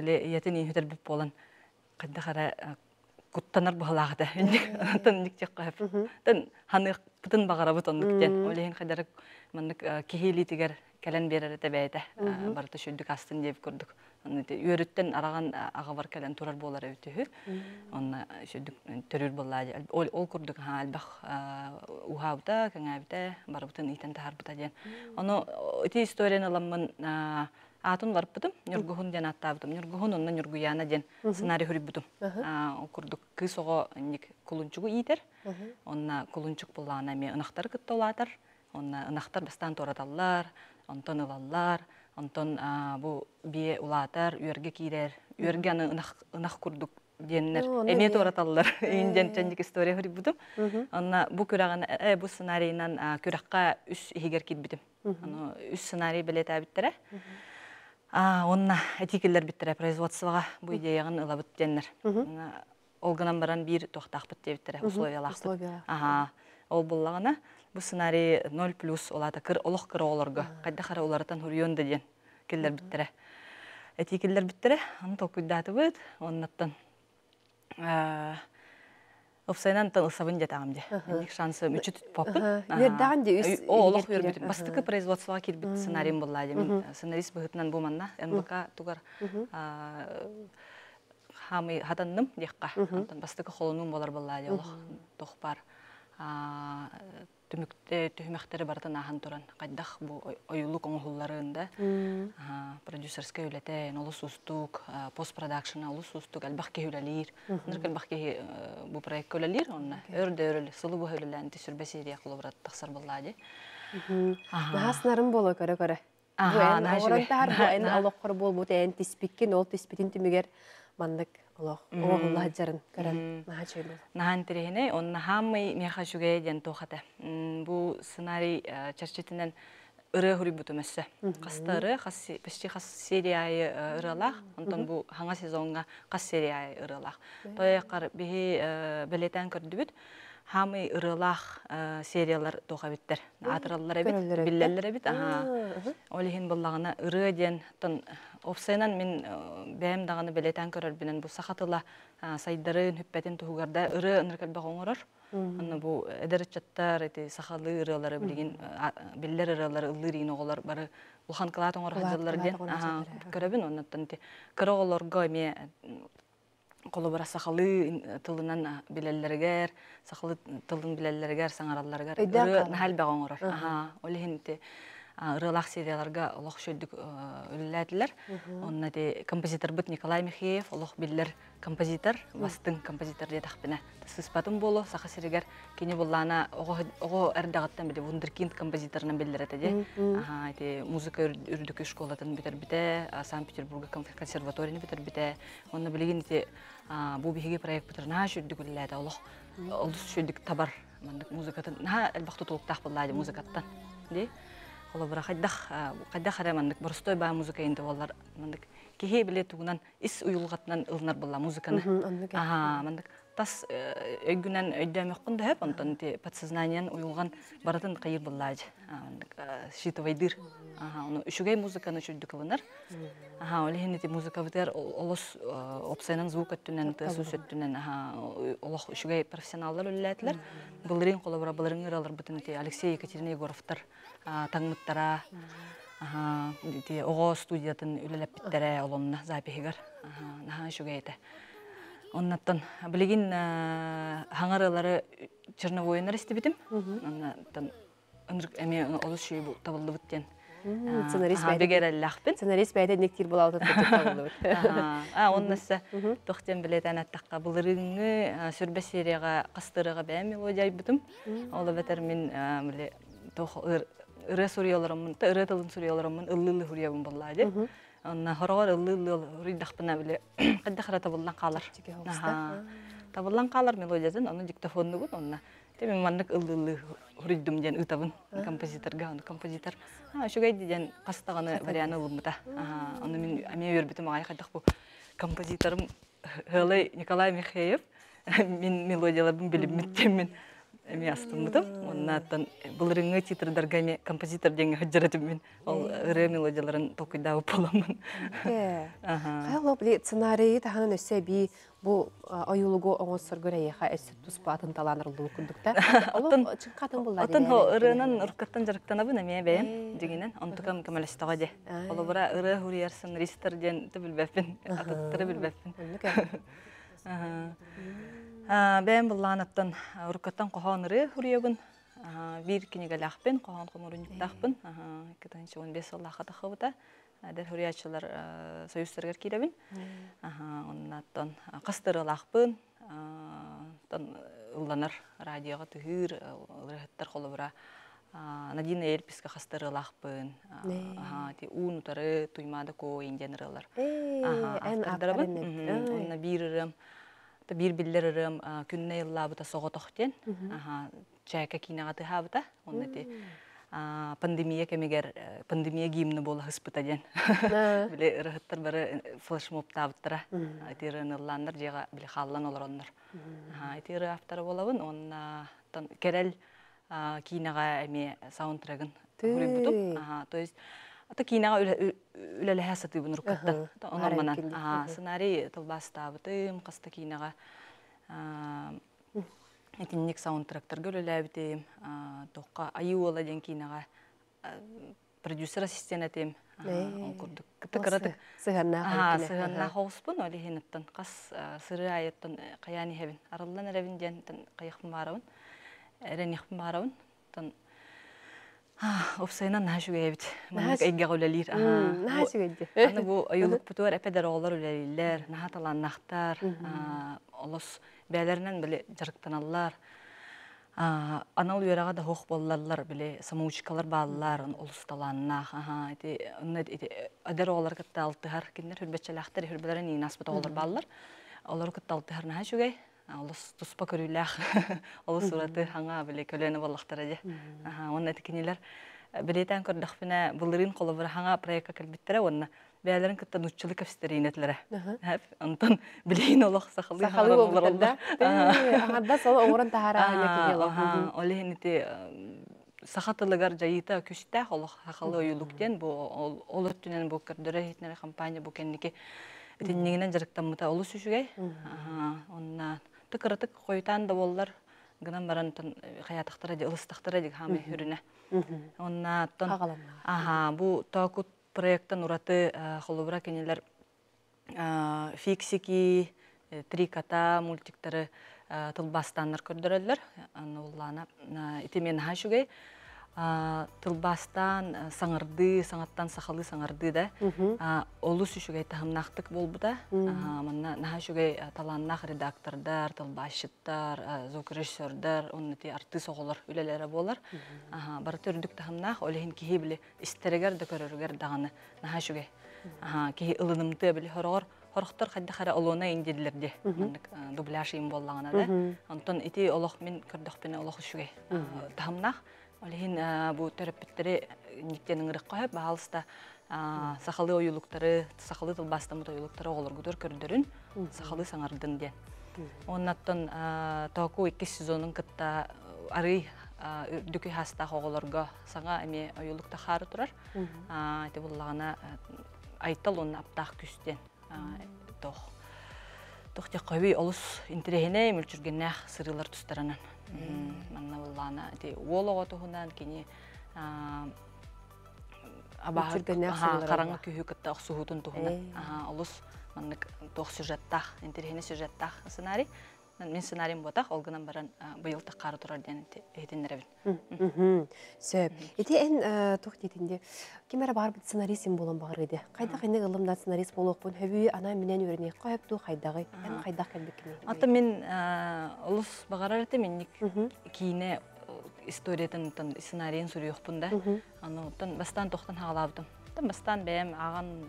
үй хүтер бүп болан. Қадда қара куттанар бахалаагыта тын ник жакка хеп тын ханы бутын багара бутон тен олehen кадар мандык кихили тигер келен берер эте бәйте барыта шүддүк астын деп көрдүк аны үйрөттен араган ага бар келен турар болар өтүһү онна шүддүк төрүр боллаа ол ол көрдүк ха албах ухабта каңабта барбытын итен тахарбыта ден ону эти историяны ламмын Атын варпытым, нюргухун ден аттабытым. Нюргухун онна нюргуяна ден сценарий хүрүбүтүм. Курдук кыз ого ник кулунчугу иитер. Онна кулунчук буллаана ме ынактар кытта олатар. Онна ынактар бастан тораталлар, онтон ылаллар, онтон бу бие улатар, үйөргө кирер. Үйөргө аны ынак курдук оны Эме бие. тораталлар. Инден чандик история хүрүбүтүм. Онна бу күраган э бу сценарийнан күракка үс игер китбитим. Үс сценарий. А, онна этикеллер биттере производствоға бу идеягын ылабыт деннер. Ол гынан баран бир тохтахпыт дебиттере условиялахпыт. условиялах. Ага. Ол буллагана бу сценарий 0 плюс олата кыр олох кыр олорго. Кайда хара олардан хурьон деден келлер биттере. Этикеллер биттере, аны токуйдаты бит, оннаттан. А, Офсайнан тан ысабын жатагам же. Ник шансы мүчүт поппын. Үйөрдаган же, үс олох. Бастыкы производствоға кирбит же. Мен сценарист МБК тугар хамы декка. Бастыкы болар же олох тохпар. Түмүктө түһүмэхтери бартан ахан туран. Кайдах бу оюлук оңохулларында продюсерская үлете, олус устук, постпродакшн олус устук, албах ке үлелир. Ныр албах ке бу проект үлелир, онна өрдө өрөл сылы бу үлелен түсүрбе серия кылыбырат тахсар боллади. Нахаснарым боло көрө көрө. Аха, Бу эн наха орон жүгө. тахар бу эн алоккор бол бу эн тиспиккен ол тиспитин түмүгер мандык олох. Оголла хаджарын көрөн. Наха чөйлө. Нахан терехине, онна хаммай меха шуге ден тохата. Бу сценарий чарчетинен ыры бутумэссе. Каста ыры, кас- почти кас серияй ырылах, онтон бу ханга сезонга кас серияй бихи көрдүбүт. Хамы ырылах сериялар тоха биттер. Атыраллар бит, биллелер бит. Аха. Олихин боллагына ыры ден тон опсайнан мен бәм даганы белетен көрөр билен бу сахатыла сайдарын хүппетин тугарда ыры ыныркал багоңорор. Анна бу эдер чаттар эти сахалы ырылары билген биллер ырылары ылырин оголар бары улхан кылат оңор кылаат ден. Аха, көрөбүн оннан ти кыроголорго эме колу бара сахалы тылынан билеллергер, сахалы тылын билеллергер, саңаралларгар нахал багоңорор. Аха, олихин ырылах серияларга олох шөлдүк үлләдилер. Онна ти композитор бит Николай Михеев, олох биллер композитор, бастың композитор де тахпина. Сыспатын болу, саха серигер кини буллана ого эрдагаттан биде вундеркинд композиторынан биллер. Аха, ти музыка үрдүк школатын битер бите, Санкт-Петербург консерваторияны битер бите. Онна билген ти бу биһиги проект битер на шүддүк үлләдә олох. Олус шүддүк табар. Музыкатын на элбахту толуктах буллады музыкаттан. Ди. Ола бара хайдах хайдах харе мандык борстой ба музыка инде болар мандык кихи биле тугунан ис уюлгатынан ылнар булла музыканы. Оннук, ага мындык тас өйгүнен өйдөмөккүн да хеп онтон ти подсознаниен уюлган баратын кайыр буллааж мындык шитовайдыр ага ону үшүгей музыканы чүрдүк ылынар. Ага олехин ти музыка битер олос опсайнан звук өттүнен тысу сөттүнен ага олох үшүгей профессионалдар үлләтлер былырын колобра былырын ыралар бутын ти Алексей Екатерина Егоровтар таңмыттара ого студиятын үлелеппиттере олонна запихигер. Ага, наха шугейте. Оннаттан билигин хаңарылары черновойнар истебитим. Оннаттан ынрык эме олус шүй табылды буттен. Сценарист бегереллахпин. Сценарист бұл алты Ага, А, оннасы тохтен билетен аттакка былырыңы сүрбе серияга кастырыга бә мелодия бутум. Ола бетер мин а, биле тох ыры сурияларымын, ыры тылын сурияларымын ыллылы хуриябын боллайды. Онна хорогор ыллылы хуридахпына биле кадда хара табылдан калар. Табылдан калар мелодиясын, оны диктофонну бут, онна. Теме маннык ыллылы хуриддум ден ытабын композиторга, оны композитор. А, шугай ден кастаганы варианы ылмыта. Аха, оны мен аме бербитим ай кадак бу композиторым Хылы Николай Михеев. Мен мелодияларын билип миттем мен эми астымдым. Оннан былырыңы титрдарга ме композитор деңе хаджаратым мен. Ол ыры мелодияларын токуйда боламын. Аха. Кайло бли сценарий таханын өссө би бу оюлугу оңос соргөрейха эс туспа атын таланырлуу күндүктө. Оттон- Ол чыккатын булла. Отын хо ырынан уркаттан жарыктанабын эме бэм дегенен онтукам камаластага де. Ол бара ыры хуриярсын ристер ден тибилбеппин, атыттыры билбеппин. Аха. А, Бәм булланаттан уркаттан кохон ыры хуриягын. Аха, бир кинегалахпен, кохон комуруньтахпын. Аха, 2015 Аллаха тахыбыта. Дер хуриячылар союзтаргар киребин. Аха, оннаттан кастырылахпын. Тан ылланар радиога түһүр ырыхаттар холобура. Надина Эльписка кастырылахпын. Аха, ти уун утары туймада ко инденерлар. эн Ақтардарабын. Онна бир ырым, та бир биллер ырым күнне ыллабыта соғотохтен. Аха, чайка кинага тыхабыта. Онна ти а, пандемия кемегер э, пандемия гимны бола хыспыта ден. Биле ырыхыттар бары флешмоб табыттыра. Айтырын ылландар жега биле халлан олороннор. Аха, айтыры автары болабын. Онна керел кинага эме саундтрегын Түй. Хурибутум. Ага, то есть ата кинага үлелеһә сатыбын руккаттан. Ага, Онор манан. аракилди. Ага, сценарий тылбастабытым, каста кинага Этинник саундтректор гөлөләбитим, тоққа айы ола ден кинага продюсер ассистент этим. Он курдук. Кытыкыраты. Сыганна. Хоуспун оли хинеттен кас сыры айыттан каяни хебин. Арылдан эребин ден тен кайыкпын барабын. Эрен якпын барабын. Ебит. Маннык эйге гөлелир. Наха сүгөдү. Аны бу айылык бутуар эпедер оолар үлелилер, нахаталаннахтар, олос бәлерінен біле жарықтаналар. Анал үйерага да хоқ болларлар, біле самоучкалар баллар, олусталаннах, адер оолар кытта алтыхар, киндер хүрбетчелахтар, хүрбелерин ин аспыта оолар баллар. Олар кытта алтыхар наха шугай, олус туспа көрүлях, олус сураты хаңа біле көлені боллахтар аде. Онна тикинилер билетен көрдөхпүнэ булырын колобур хаңа проектка кэлбиттере онна бәлерин кытта нуччулы кэпстеринетлере. Хэп, онтон билейин олох сахалы Сахалы болбутарда. Аңарда сол оңорон тахара Аха, олехин ити сахатылыгар жайыта күстә олох сахалы оюлуктен бу ол өттүнен бу компания бу кенники тиннигинен жарыктаммыта олус үшүгей. Аха, онна тыкырытык койтан да боллар гынан баран тон хаятактара де ылыстактара де хаме хүрүнэ. Онна тон Агаланна. Аха, бу токут проекттан ураты холобура кенелер а, фиксики, э, три кота мультиктары тылбастаннар көрдөрөлөр. Аны уллана ити мен хашугай тылбастан а, саңырды, саңаттан сахалы саңырды да. А, Олус үшүгай тахымнактык болбута. Манна нахашугай таланнах редактордар, тылбашыттар, звукорежиссердар, онны ти арты соголор үлелері болар. Бары төрдүк тахымнах олехин кихи биле истерегер да көрөргер даганы нахашугай. Аха, кихи ылынымты биле хорогор хорохтор хадда хара олона индилерде. Мандык дубляж им боллагана да. Онтон ити олох мен көрдөкпене олох үшүгай. Тахымнах Олехин бу терапевттери никтен ыңырык коюп, баалыста а, сахалы оюлуктары сахалы тылбастамыт оюлуктары оголоргутор көрдөрүн сахалы саңардын ден оннаттан току икки сезонун кытта ары дүкү хастах оголорго саңа эми оюлукта хары турар. Эти буллагана айтал он аптах күстен тох. Тох жаккаби олус интерехине мүлчүргеннах сырылар тустаранан манна буллана эти уолого тухунан кини караңы абаа. күһү кытта оксуһутун тухунан Эй. Аха, олус маннык тох сюжеттах сюжеттах сценарий мен сценарийм ботах олгынан баран быйыл таккары турар ден этиннеребин Сөп. Ити эн тух детинде кимера бар бит сценаристим болон багыр иде. Кайда кайны ылымда сценарист болок бун хөбү ана менен үренек кайып ту кайдагы. Эн кайда келбек кеме. Ата мен олус багарар эте менник кийине историятын тан сценарийын сүрүөхпүн да. Аны тан бастан тохтан хагалабдым. Тан бастан бэм аган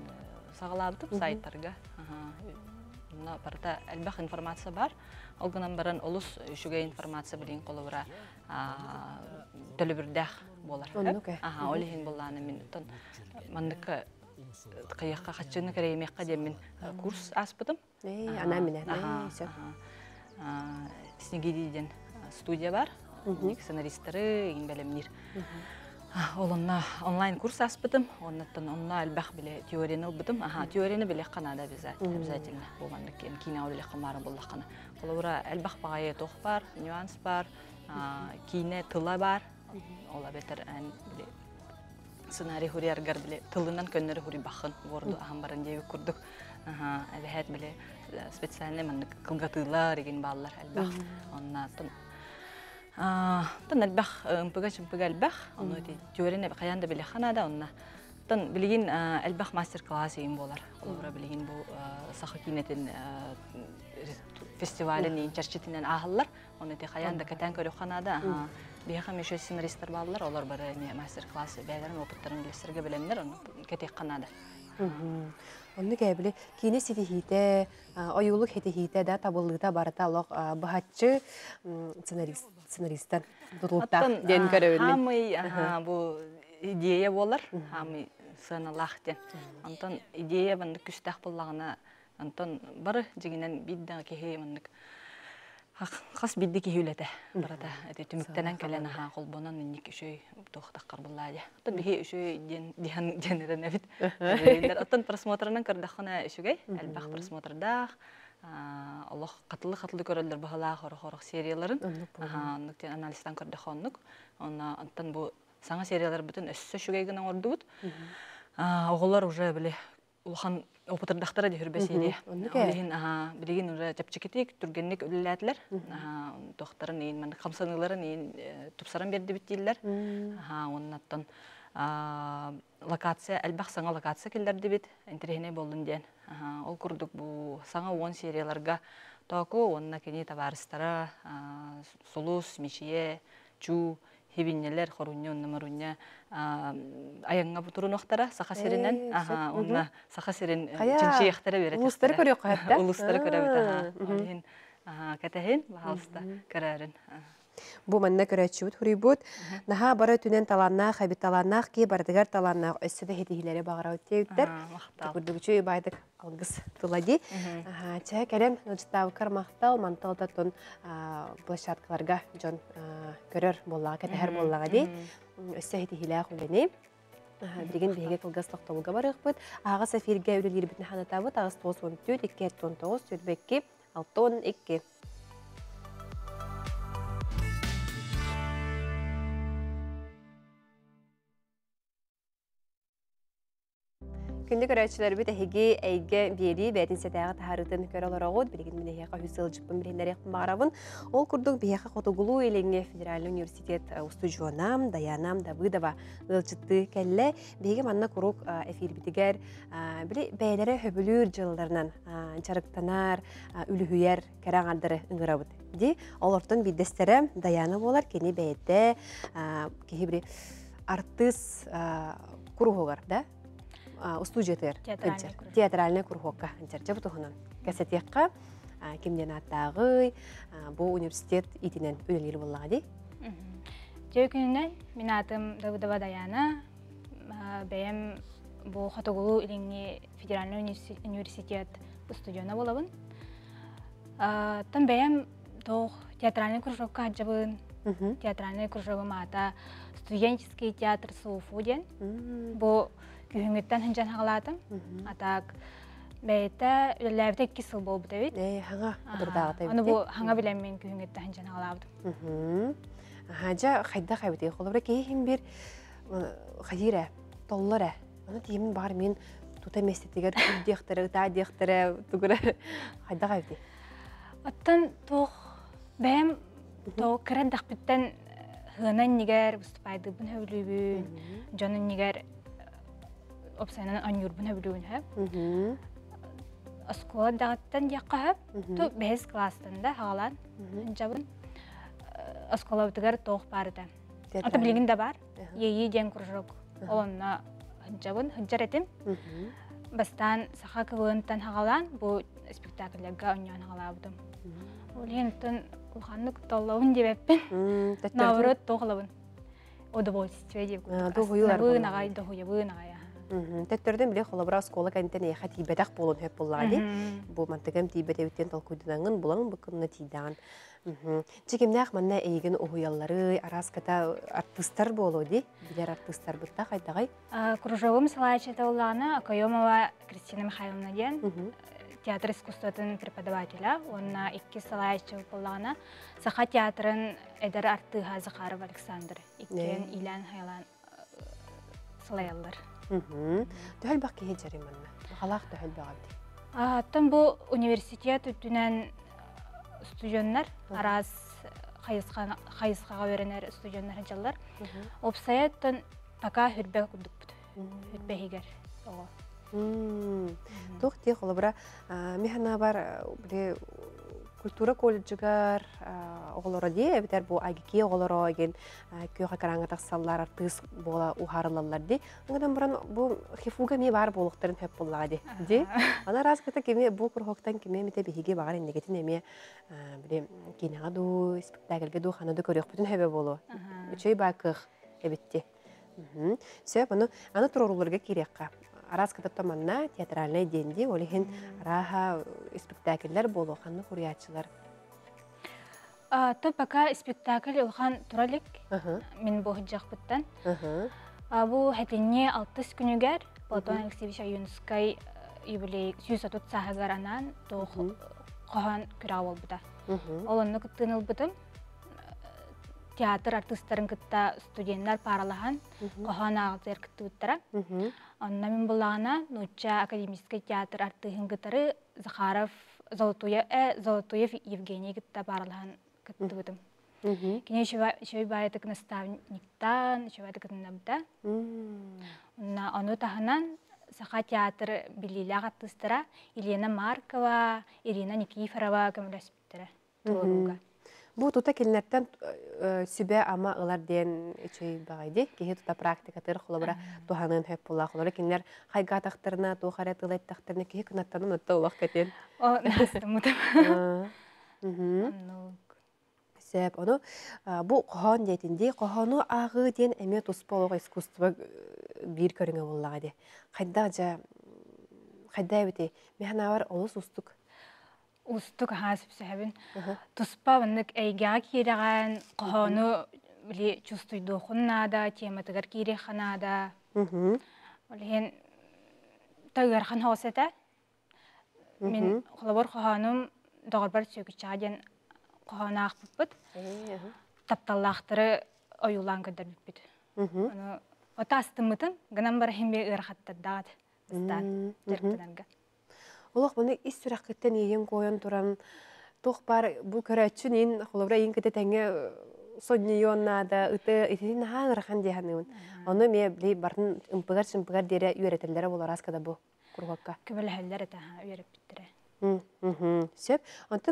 сагалабдым сайттарга. Мына барда элбах информация бар. Олгынан баран олус үшүгө информация билин колобура төлөбүрдах болар. Э. Аха, олихин болланы мен тан мандыка кыякка качыны кереймекка дем мен курс аспытым. Эй, ана менен. Аха, Эй, сөп. аха. Снегириден студия бар. Ник ең бәлемнер. Олонна онлайн курс аспытым. Оннаттан онна әлбәқ біле теорияны ұлбытым. Аха, теорияны біле қанада bizə обязательно. Болғандық кен кино біле қамары болла әлбәқ бағайы тоқ бар, нюанс бар, кине тыла бар. Ола бетер ән біле сценарий хуриаргар биле тылынан көннөрү хури бахын борду ахам баран жеби курдук. Аха алехет биле специальный мен кылгатыйлар деген баллар албах онна тон тон албах ымпыга чымпыга албах ону ти теорияны каянда биле ханада онна. Тон билигин албах мастер класс еген болар. Олора билигин бу сахы кинетин фестивалин инчарчитинен ахыллар оны ти каянда катан көрү ханада аха Бияхам еще сценаристер балалар, олар бары мастер-классы бәлерін, опыттарын білестерге білемдер, оны кетек қанады. Онны кәбілі кейіне сеті хейте, ойулық хеті хейте да табылыда барыта лоқ бағатчы сценаристтан тұтылықта ден көрөбінмен. Хамый бу идея болар, хамый сыналақ ден. Антон идея бандык күстәк боллағына, антон бары жегінен бидді кехе бандык Хас бидди киһүлете барата эти түмүктенен келен аха колбонон минник үшөй тохтаккар буллаja. Ата бихи үшөй ден дихан денерен эбит. Аттан просмотрынан кырдахана үшөгей, албах просмотрдах. Аллах катылы катылы көрөлдөр бахала хор хорох серияларын. Анализдан. Онна аттан бу саңа сериялар бүтүн өссө шүгей гына ордубут. Оголар уже опытырдахтара ди хүрбесиди. Олихин аха билигин уже чапчыкетик түргенник үлләтләр. Аха тохтарын ин мен камсаныларын ин тупсаран берди бит. Аха оннаттан локация әлбәх саңа локация келдерди бит. Интерехне болдун. Аха ол курдук бу саңа 10 серияларга току онна кени табарыстара сулус мишие чу хибиннелер хорунья номерунья аянга бутурун оқтара саха сиринен аха онна саха сирин чинчи яхтара берет Улустары көрөк каятта. улустары көрөбүт аха. Катахин бахалста карарын Бу манна көрөчүбүт хурибут. Наха бара түнен таланнах, хаби таланнах ки бардыгар таланнах өссөдө хетихилери багара өттеуттер. мактал Күрдүгүчү байдык алгыс тулади. Ча керем ночтабыкар мактал манталда тон площадкаларга жон көрөр боллага кетер боллага ди. Өссө хетихиле хулени. Билген беге кылгас токтолуга барыкпыт. Ага сафирге үлелер битне ханатабыт. Агыс 914 219 сүрбекки 612. Күнді көрәтшілер біт әйге әйге бері бәтін сәтәғі тахарытын көрәлар оғыд, білген мен әйеқа хүсіл жыппын білендер еқпін бағарабын. Ол күрдік бейеқа қотығылу еліңе Федеральный университет устужуанам, даянам, дабыдава ылчытты кәлі. Бейге манна күрік әфир бітігер, білі бәйлері хөбілір жылдарынан жарықтанар, үліхүйер кәрәң ардыры ұңырабыд. Ди, олардың бидестері даяны болар, кені бәйетті, кені бір артыс курухогар, да? Театральный круг. театральный кругокка анчарча бутуһунан касетекка кимден аттагы бу университет итинен үлелер буллага ди Жөө күнүнөн мен атым Давыдова Даяна. Бәйем бу Хотогулу илиңни федеральный универси- университет студиона болабын. А, Тан бәйәм тоқ театральный кружокка Мгм. театральный кружогым ата студенческий театр Суфу ден. Бу күһүңүттен хынжан хагалатым. мгм. Атак бәйті үлеләбіте икки сыл бол бұта бит. Э, хаңа отурдагыта Оны бу хаңа билен мен күһүңүттен хынжан хагалабытым. Мгм. Хажа хайда хайбыты холобра кейхин бир хадира толлара. Аны тиемин бар мен тута местетигер дехтере та дехтере тугура хайда. Оттан хынан нигер выступайды бун. Жонун нигер опсайнан анюр бун хөблүбүн хэп. Мгм. Оскола дағыттан яққа хэп. Мгм. Ту бәйіз класстан да хагалан. Мгм. Жабын оскола бітігер тоқ барыда. Ата билигин да бар. Ейи ден кружок. Олонна хынжабын, хынжар этим. Бастан саха кывыынтан хагалан бу спектакльга оньян хагалабытым. Олентен улханны куталлабын дебеппин. Наоборот тоғлабын. Удовольствие деп. Дохуйлар Быын болар. агай Тәттәрден биле холобра скола кантен яха тибетак болон хөп буллады. Бу мантыгам тибете үттен толкуйдыңын булан быкынны тидаган. Чекемнәк манна эйген уһуяллары араската артисттар болу ди. Билер артисттар бутта хайдагай. Кружовым салачета улана Акаемова Кристина Михайловна ден театр искусствотын преподавателя. Онна икки салачета улана Саха театрын эдер артыга Захаров Александр. Иккен Не. Илан Хайлан салаяллар. Төһөл бак кеһе жарым манна. Халак төһөл багабди. Аттан бу университет үтүнен студенттар арас хайысқаға өренер студенттар ханчалар. Опсаяттан пока хүрбе курдук бут. Хүрбе хигер. Ого. Мм. Тух ти холобра механа бар биле культура колледжигар оголоро ди битер бу агики оголоро ген күйөка караңга таксаллар артыс бола ухарылалар ди. Аңадан буран бу хифуга ми бар болуктарын хеп буллады ди. Ана раз ката кеме бу курхоктан кеме мите биһиге багар иннегетин эме биле кинага ду спектакльге ду ханады көрөк бүтүн хебе болу. Үчөй бакых эбитти. Сөп аны аны туруларга кирекка. Арас ката томанна театральный денди олихин раха спектакльлер болу ханны курьячылар. Та пока спектакль улхан туралик мен бу хиджахпыттан. Аха. Бу хатинне 6 күнүгер Платон Алексеевич Аюнскай юбилей сүйс отут сахагар анан тох кохан күрә болбута. Мгм. Олонны кыттыныл бутым. Театр артисттарын кытта студенттер паралахан кохан агызер кыттыттара. Мгм. Онна мен булагана Нуча академический театр гытары Захаров Золотуя э Золотуев Евгений кытта паралахан кыттыбытым. Кине шөй байты наставниктан, шөй байты кытынабыта. Мм. На ону таханан Саха театр билилер артисттара Елена Маркова, Ирина Никифорова. Туруга. Бу тута келнерттен сүбе ама ылар ден чөй багайды. Кеһи тута практика тыр холобра туханын хеп була холора кинер хайга тахтарына тухаре тылайт тахтарына кеһи кынаттанын отта улах кетен. О. Мгм. Ну, Сәп, оны бу кохон дейтинди, кохону агы ден эме тусполого искусство э, бир көрүңө буллага де. Хайда жа хайда бите, механа бар олус устук. Устук хасып сэбин. Туспа ваннык эйга кираган, кохону били чувствуйду хуннада, тематыгар кире ханада. Мгм. Олен тагар хан хосета. Мен холобор кохонум догорбар сөкүчаден кохонаах буппут. Э, аха. Тапталлахтыры оюлан кадар биппит. Мгм. Аны ота астымытын, гынан бар хембе Стат. мгм. Терптенерге. Олох буны ис сүрәккеттен иен коян туран тух бар бу көрәчүн ин холобра ин кете тәңге соннионнада ыты итин хаан рахан дияханын. Оны ме бли барын ымпыгар сымпыгар дере аскада бу кургакка. Көбөлһәлләр эта үйрәп биттере. Мгм. Сөп,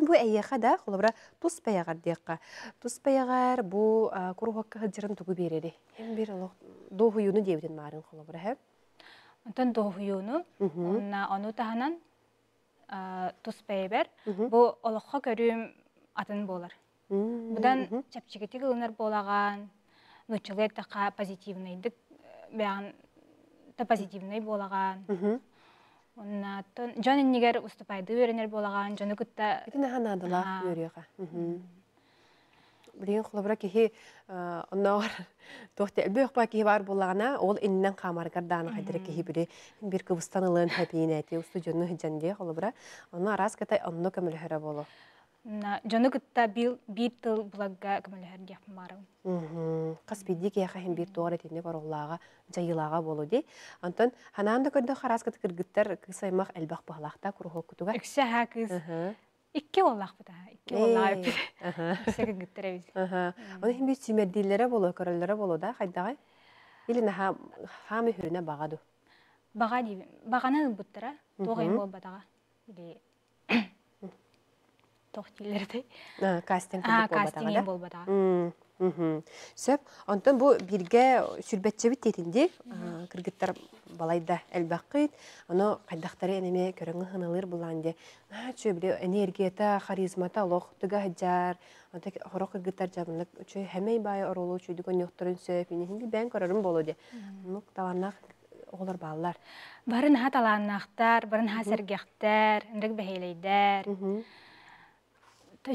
бу әйяха да холобра тус паягар диякка. Тус паягар бу а, кургакка хыджырын тугу берери. Hem бир олох доху юну дебитен марын холобра һәп. Онтон доһуюну, Мгм. онна ону таһанан тус бәйбер. Мгм. Бу олохха көрүм атын болар. Будан мгм. чапчыгыты гылынар болаган, нучылык тақа позитивныйдык бәган та позитивный болаган. Оннаттан жон иннигер уступайды өренер болаган, жону кытта Ити нахан адыла Билеген құлабыра кихи оннағар тоқты әлбөк ба кихи бар болағана ол иннен қамаргар даны қайдыры кихи бири бир кыбыстан ылын хәпейін әти усты жонны хыджанде құлабыра оны арас катай онно көмілхәрі болу. жону кытта бир тыл булагга көмөлөр диэппин баарым. Қас бидди кия хахин бир туғар етінде бароллаға жайылаға болу ди. Антон ханаанда көрді харас кыты кыргыттар кысаймақ әлбақ бағлақта курухол кутуга. Эксе хакыз. Икки бута. Икки боллак Эй, эппит. аха. Эксе гыттырабыз. Аха. Оны хим симердилері болу, көрөллері болу да, қайдағай? Или наха хами хүріне бағаду. Бага диби. Баганы буттара. Тогайын Мгм. болбатага. Или. А, Кастинг А, кастинг да? болбатага. Сөп, онтон бу бирге сүрбетчебит тетинди, кыргыттар балайда элбаккыт, аны кайдактары энеме көрөңө хыналыр буланди. А, чө биле энергията, харизмата лох туга хаджар, anta хорок кыргыттар жабынлык чө хэмей бай оролу чүйдү көнөктөрүн сөп, ини хинди бен көрөрүм болу де. Ну, таланнак оголор баллар. Барын ха талааннахтар, барын ха сергехтер, инрек бехейлейдер. Мгм. Та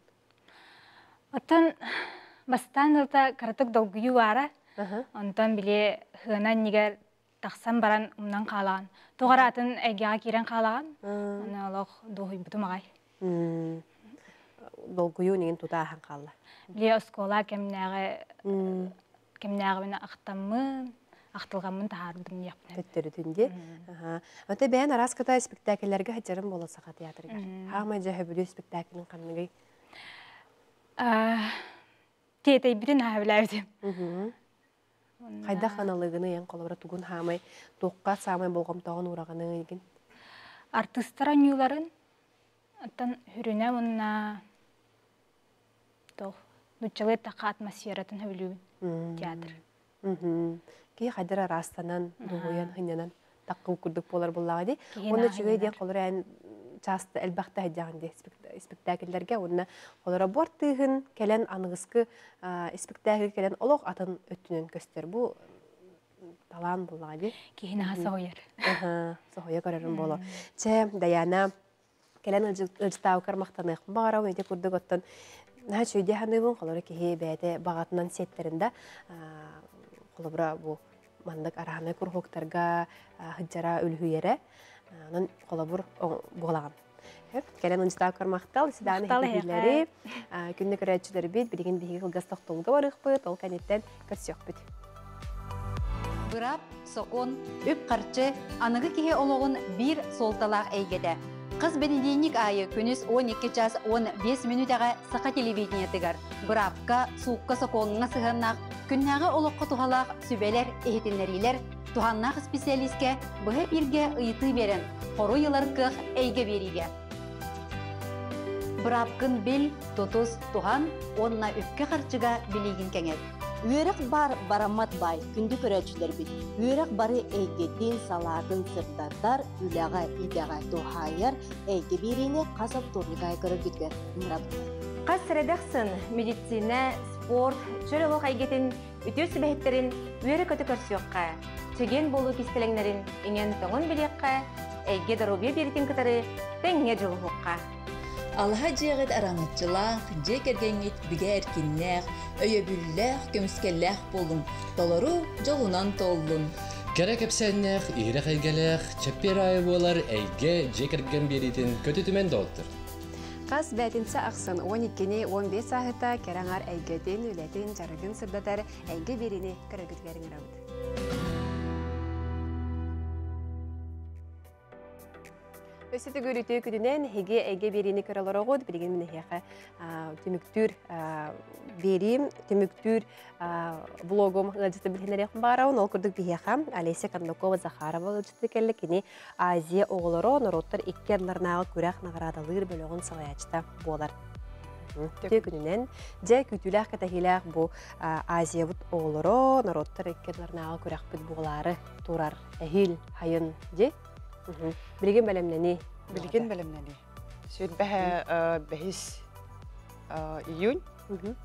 Оттан бастан ылта каратык долгую ара. Аха. Онтан биле хынан нигер тахсан баран умнан калаган. Тугаратын эгега кирен калаган. Аны олох дохуй бутумагай. Долгую неген тута ахан калла. Биле оскола кемнәге М. кемнәге менә ахтаммын, ахтылганмын тахардым япны. Төттөрүтүнде. Аха. Ата бән араската спектакльләргә хаҗарым була саха театрга. Мгм. Хама җәһә бүлү спектакльнең канныгы. Тетей битен хәбләвдем. Мгм. Кайда ханалыгыны ян колобра тугун хамай, токка самай болгом тагын ураганы иген. Артисттар анюларын оттан хүрүнә мунна тох нучалы така атмосфератын хөблү М. театр. Ки хадара растанан, дугуян хынянан таккы күрдүк болар буллага ди. Киһи Онда наһа чүгэй хынянар. Часты элбахта хаҗаган ди спектакльләргә онна колора бор тыгын келен аныгыскы спектакль келен олох атын өттүнөн көстөр бу талан буллага ди. Киһина хасояр. Аха, соһоя көрөрүм боло. Че Даяна келен ылжытау кармактаны багара өйдө курдук оттон на чөйдө ханыбын колора кихи бәте багатынан сеттеринде колобра бу мандык араханы курхоктарга хыджара үлхүйере анан колобур булаган. Хеп, келен ылжытау кармактал сиданы Мактал хепилери күнне көрәчүләр бит билген биги кылгастык толга барык бит, ол канеттен көрсөк бит. Бырап, соқон, үп қарчы, анығы кеге олығын бір солталақ әйгеді. Қыз бенедейник айы күніс 12 час 15 минутаға сақа телевидение тігір. Бырапқа, суыққа соқоныңа сығыннақ, күннағы олыққа тухалақ сүбелер, ehtinleriler, туханнақ специалистке бұғы бірге ұйты берін, қору қық әйге беріге. Бырапқын бел, тотус, туған, онна үпке қарчыға білеген кәңет. Үерек бар барамат бай, күнді көрәчілер бит. Үерек бары әйгеден салатын сыртаттар үләға идәға тухайыр, әйге берене қасап турлыға айкыры күтгі. Мұрат. Қас сырадақсын медицина, спорт, чөрілік айгетін үтіс бәхеттерін үйері көті көрсіоққа, теген болу кестелеңнерін еңен тоңын білеққа, әйге дарубе беретін кітары тәңе жылуыққа. Алха жегет араңытчылах, же кергенгит биге эркиннэх, өйөбүллэх, көмүскеллэх болун, толору жолунан толлун. Керек эпсеннех, ирек эйгелех, чеппер айболар эйге жекерген беритин көтүтүмен долтур. Қас бәтінсі ақсын 12-не 15 сағыта кәраңар әйгеден үләтін жарығын сырдатар әйге беріне көрігітлерін рауд. Өсіті көріті күдінен хеге әйге беріні көрілер оғыд, білген мені хеға түміктүр берім, түміктүр блогом ғылжыты білгенер барауын, ол күрдік бігеға Олеся Кандакова Захарова ғылжыты кәлі кені Азия оғылары, нұроттар икке адларнағы күрәқ нағырадалыр бөлігін салаячта болар. Те күнінен жа күтүләк кәтәхиләк бу Азия бут оғылары, нұроттар икке адларнағы күрәқ бүт бұғылары турар әхил хайын же. Білген бәлемнені Билигин белемнени. Сөйт бәһә бәһис июнь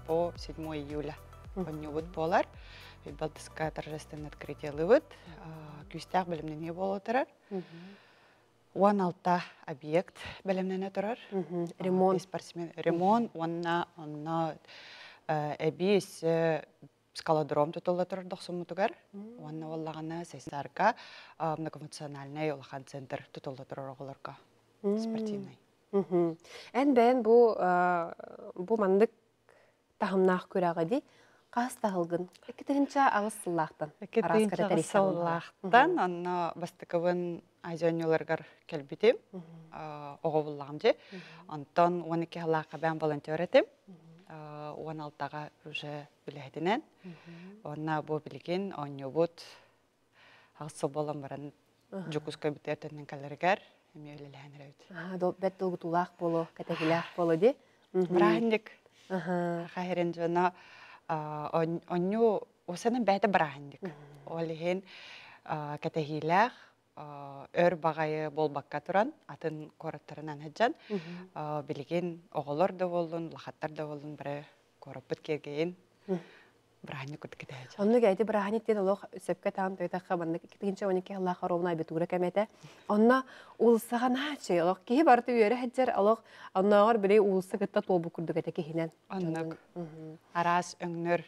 по 7 июля. Оннюбут болар. Балтыска торжественное открытие лывыт. Күстәк белемнени боло турар. 16 объект белемнене турар. ремонт. Спортсмен ремонт, онна скалодром тутулла турар дохсумутугар. Онна walлагана сесарка многофункциональный улахан центр тутулла турар оголорга. Спортивный. Ән бән бу бу мандык тахымнах күрәгә ди. Кас тахылгын. Экетенчә агыс сыллахтан. Кетейін саллақтан, анна бастықывын айзонюларгар келбитим, оғы бұллағым же. Антон 12 халақа бән волонтер етім. 16-ға уже біләдінен. Онна бұл білген, онны бұд ағысы болам баран жүкізгі бітерденен кәліргер, әме өлілән рәуді. Дол бет долгу тулах боло, катагилах боло ди. Брахындик, Аха. қайырын жона, онны осының бәді брахындик. Олеген кәтәхиләқ, өр бағайы болбаққа тұран, атын кораттарынан әджан, білген оғылар да болын, лақаттар да болын, бірі кораппыт кергейін, брахындик күрді кәтә әджан. Онны гәйди браханит ден олох сөпкә таам тойтакка бандык икитинче онеке Аллах хоромна битура кәмәтә. Онна улсага наче олох ки барты үере хаҗар олох оннагар бире улсы гытта толбу күрдүк әтә киһинен. Оннық арас өңнөр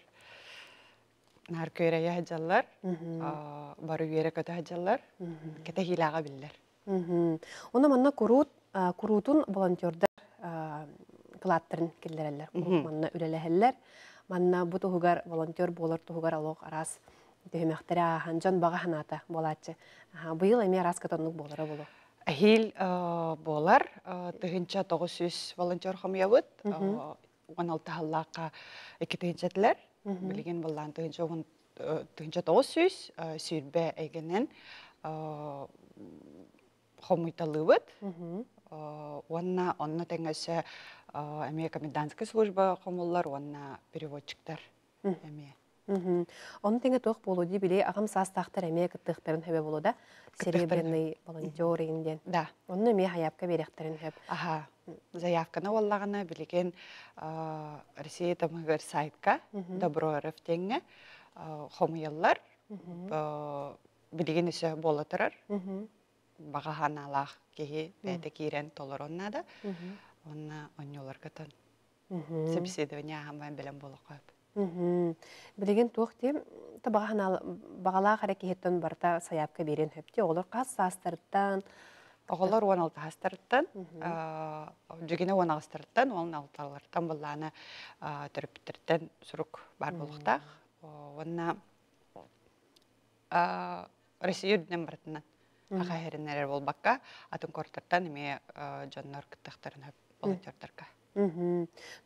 нар көйрәйә әджалар, бары үйері көті әджалар, кәтәхилаға білдер. Оны манна курут курутун волонтердар кылаттырын киллерелер. Манна үлеләһелләр. Манна бу туһугар волонтер болар туһугар олох арас төһмәхтәре ханжан бага ханата болачы. Быйыл эми арас катонлук болары болу. Әхил болар, тыгынча 900 волонтер хамыябыт, 16 экитыгынчатылар, білген болан тыгынча он тыгынча 900 сүйрбе әйгенен хомуйталыбыт, Онна онна теңесе әме комендантская служба хомуллар, онна переводчиктар әме. Оны теңе тоқ болу ди биле агам састақтар эме кыттыктарын хөбө болу да серебряный волонтер инден. Да. Оны эме хаябка беректерин хөп. Ага. Заявканы walлагана билеген Россия тамыгыр сайтка добро рефтеңе хомуяллар билеген исе бола турар. Багаханалах кеһи бәте кирен толоронна да. Онна оннолар катан. Собеседование хамбан белән була кап. Билеген туох тем та багала харакеттен барта саябка берен хөпте олар кас састырттан Оголор 16 хастарттан, жүгене 10 хастарттан, 16 алталардан булланы төрөптөртөн сурук бар болуктак. Онна Россия дүнен бартынан. Аға херинер болбакка, атын кортартан эме жоннор кыттактарын хөп волонтердарга.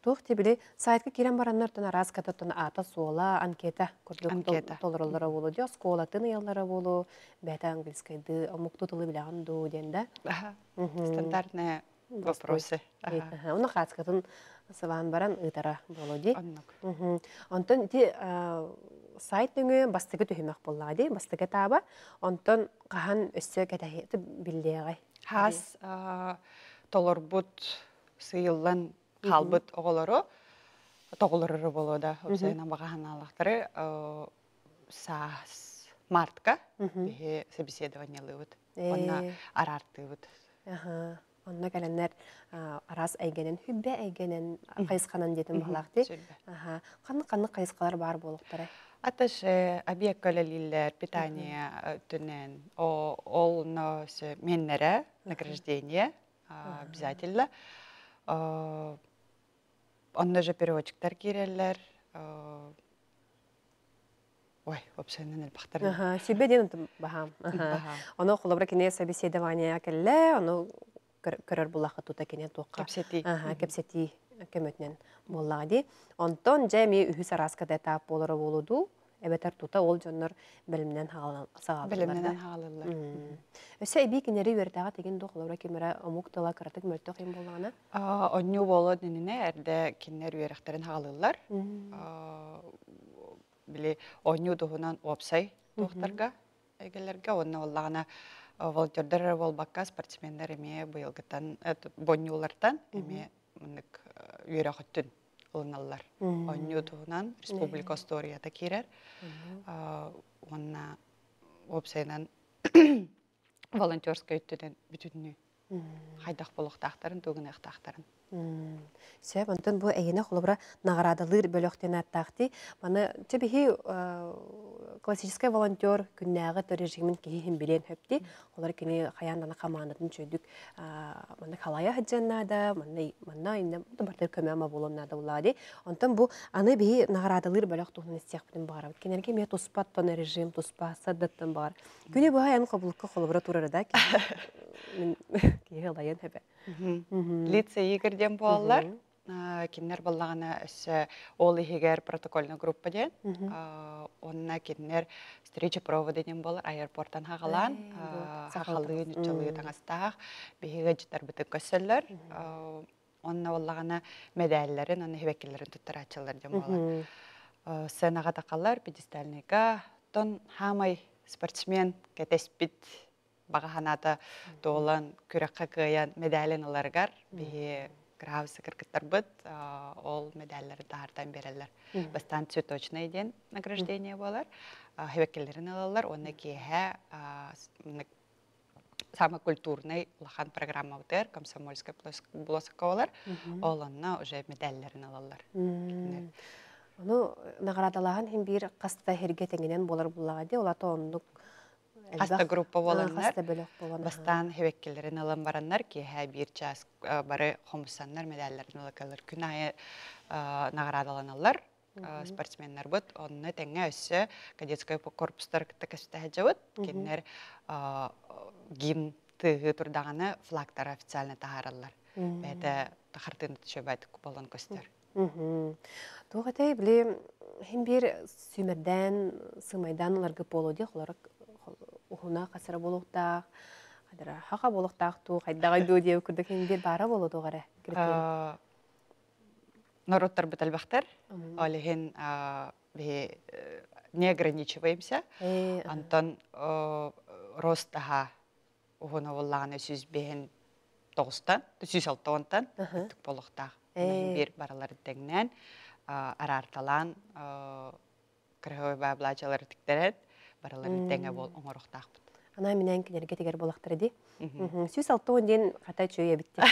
Туох тебиле сайтка кирен бараннартын арас кататын ата суола анкета курдук толороллара болу ди сколатын яллара болу бәтә английскайды омукту тылы билеган ду денда Ага. Стандартные вопросы. Оны хацкатын сыван баран ытара болу Оннук. Онтон ти сайт нүңө бастыгы түһүмәк болла ди бастыгы таба. Онтон кахан өссө кәтәһи биллегай Хас толорбут сыйыллан халбыт оголоро тоголорору болода. Обсайна багаханалактары саас мартка бихи собеседование лыбыт. Онна арартыбыт. Аха. Онна кәләннәр арас әйгенен, хүббә әйгенен кайысканан детен балакты. Сүрбе. Аха. Канны канны кайыскалар бар болуктары. Аташ объект көлелилер, питание э, түнен, ол меннере, награждение обязательно. А, Онда же переводчиктар киреллер. Ой, вообще не бахтар. Аха. Сүббә ден бахам. Аха. Баха. Оны холобра кине собеседование келле, оны көрөр булаха тута кенен туакка Кепсети. Аха, кепсети көмөтүнөн боллага ди. Онтон же ми үһүс араскада этап болоро болуду. Эбетер тута ол жоннор билимнен сагалдылар. Билимнен хаалылар. Өсө эби кинери бердага деген дохлора кемера омук тала кыратык мөлтө кыйын болгана. Онню боло денине эрде кинер үеректерин хаалылар. Били онню духунан опсай тухтарга эгелерге онна оллагана волонтердер болбакка спортсмендер эме быйылгытан боннюлартан эме мынык үерехөттүн ылыналлар. Онню республика историята кирер. Онна опсайнан волонтерская үттүден бүтүннү хайдах болохтахтарын тугунахтахтарын. Сөп, онтон бу эйіне холобра наградалыр бөлөктен аттахты. Маны чебихи классический волонтер күннәгы төр режимин кихин билен хөпти. Олар кини хаяндана командатын чөйдүк. Маны халая хаджаннада, маны инде бартыр болоннада улады. Онтон бу аны. Кенерге ме режим лайын хөпе. Лица егерден болалар. Кинер боллагана өссө ол ихигер протокольный группа ден. Онна кинер встреча проводенен болар аэропорттан хагалан. Хахалыын үчалыы таңастаах. Бихиге житар бітік көссөллөр. Онна боллагана медальлерин, онна хебеккелерин туттарачылар ден болар. Сенага тақалар, педестальныйга. Тон хамай спортсмен кетеспит бағаханата толан күрәккә кыян медален аларгар бие гравсы кыркыттар быт ол медальлерді таардан берелер бастан цветочный ден награждение болар хебеккелерин алалар оны киһә самый культурный лахан программа утер комсомольская блоска болар ол онна уже медальлерин алалар. Ону наградалахан хим бир каста херге теңенен болар буллага ди олата оннук Хаста группа боланнар. Бастан хевеккелерин алан бараннар ки ха бир час бары хомсаннар медальлерин алакалар. Күн айы наградаланалар спортсменнер бут. Онны теңе өссө кадетский корпустар кытта жабыт. Киннер гимн тыгы турдаганы флагтар официально тахаралар. Бәді тахартын төшөбәт болан көстер. Туғатай біле хем бир сүмерден, сымайдан оларға болу де, олар ухуна қадыра хақа болуқтақ ту, қайдағы ду деп күрдік хем бир бара болу туғара. Народтар бітәлбәқтер, олеген не ограничиваемся. Антон ростаға ухуна боллағаны сүз бейін тоғыстан, сүз алтуантан, түк болуқтақ. Бир баралар теңнен, арарталан, кыргой баблачалар тиктерет, баралар теңе бол оңоруқтақ бұд. Ана менен кинерге тегер болақтыр ди. Сүз алтуан ден қатай чөйе бітті.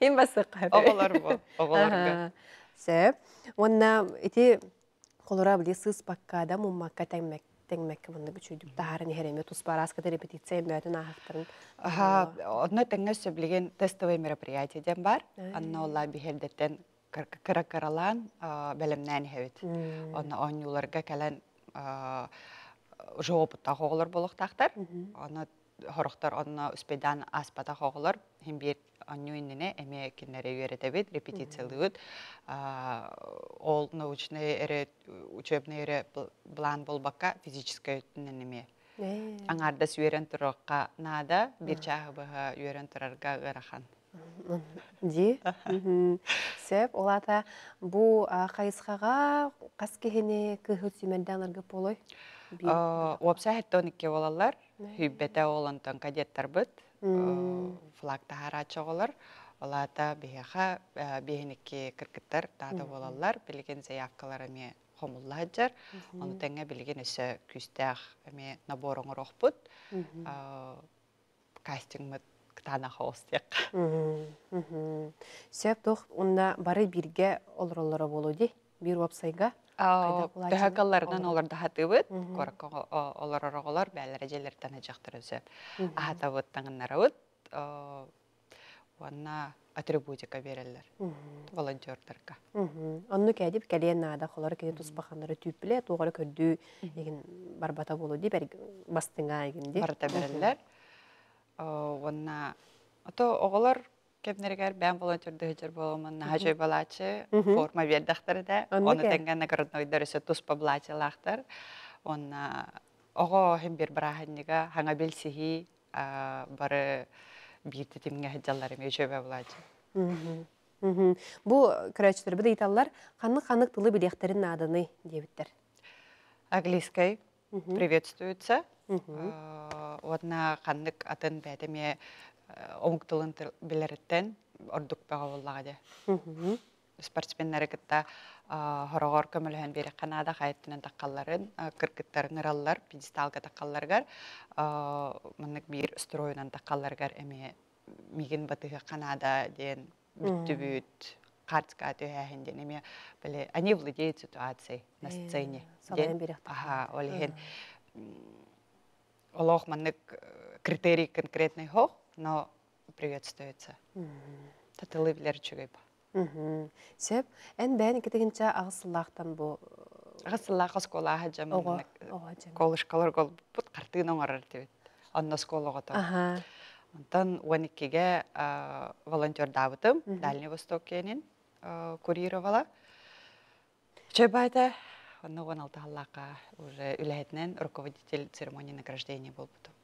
Хем басы қабы. Оғылар бұл, оғылар Сөп, онна ити қолыра біле сыз баққада мұммаққа тәңмәк теңмәкке бұнды күчүйдік тахарын хереме туспараскада репетиция мөтін ағықтырын. Одно теңе сөблеген тестовый мероприятие ден бар. Анна олла бихердеттен кыра-кыралан бәлемнән хәвит. Онна онюларга кәлән жоопытта хоғылар болуқтақтар. Оны хорохтар онна успедан аспата хоғылар. Хем бир онню иннене эме киннере үйретебит, репетициялыгыт. Ол научный эре, учебный эре план болбакка физическая үттіннеме. Аңарда сүйерен тұраққа нада, бир чағы бұға үйерен тұрарға ғырахан. Ди. Сеп, олата бу қайысқаға қас кехене көхіт сүймәнден арғы болой? Опса хеттоникке болалар, хүббете олантан кадеттар бұд, флаг тахарачы олар, олата бейха бейхінекке кіркіттар тады болалар, білген заявкалар әме хомулла жар, оны тәңе білген өсі күстәқ әме наборың роқ бұд, кастингмыт тана холстек. Сөп тоқ, онда бары бирге олыролары болу де, бір вапсайға? Төһәкалларынан олар да хатыбыт, коракка олар ороголар бәләре җәләр тана жактыр өзеп. Ахатабыт таңыннарабыт, уанна атрибутика берелер волонтерларга. Онны кәдип кәлен нада холар кене туспаханнары түпле, тугары көрдү еген барбата болу ди бер бастыңа егенде. Барта берелер. Уанна Ото оголор кемнергер бән волонтерді хыжыр болымын, наха жой балачы, форма бердақтар да, оны ке? тенген награднойдар өсі туспа балачылақтар. Онна ого хем бир бараханнига хаңа белсихи бары бирти тимге өчөй балачы. Мгм. Мгм. Бу көрәчләр бу дейталлар ханнык ханнык тылы билехтерин надыны дебиттер. Английской приветствуется. Одна ханнык атын бәдеме оңуктылын билереттен ордук бага боллага Мгм. спортсмендер кытта хорогор көмөлөһөн бери канада хайыттынан таккалларын кыркыттарын ыраллар пьедесталга таккалларгар мынык бир стройунан таккалларгар эми мигин батыгы канада диэн бүттүбүт картка төһәһин диэн эми биле они владеют ситуацией на сцене Ага, олиһин олох мынык критерий конкретный хох но приветствуется татылы билер эн бән китегенчә агысыллахтан бу Гасылла хаскола хаджам ого, ого жем. колышкалар гол бут картын оңарар. Анна сколого та. Аха. Онтан 12-ге волонтер давытым, Дальний Восток кенин курировала. Чебайда онны 16 халлака уже үләһетнен руководитель церемонии награждения был бутум.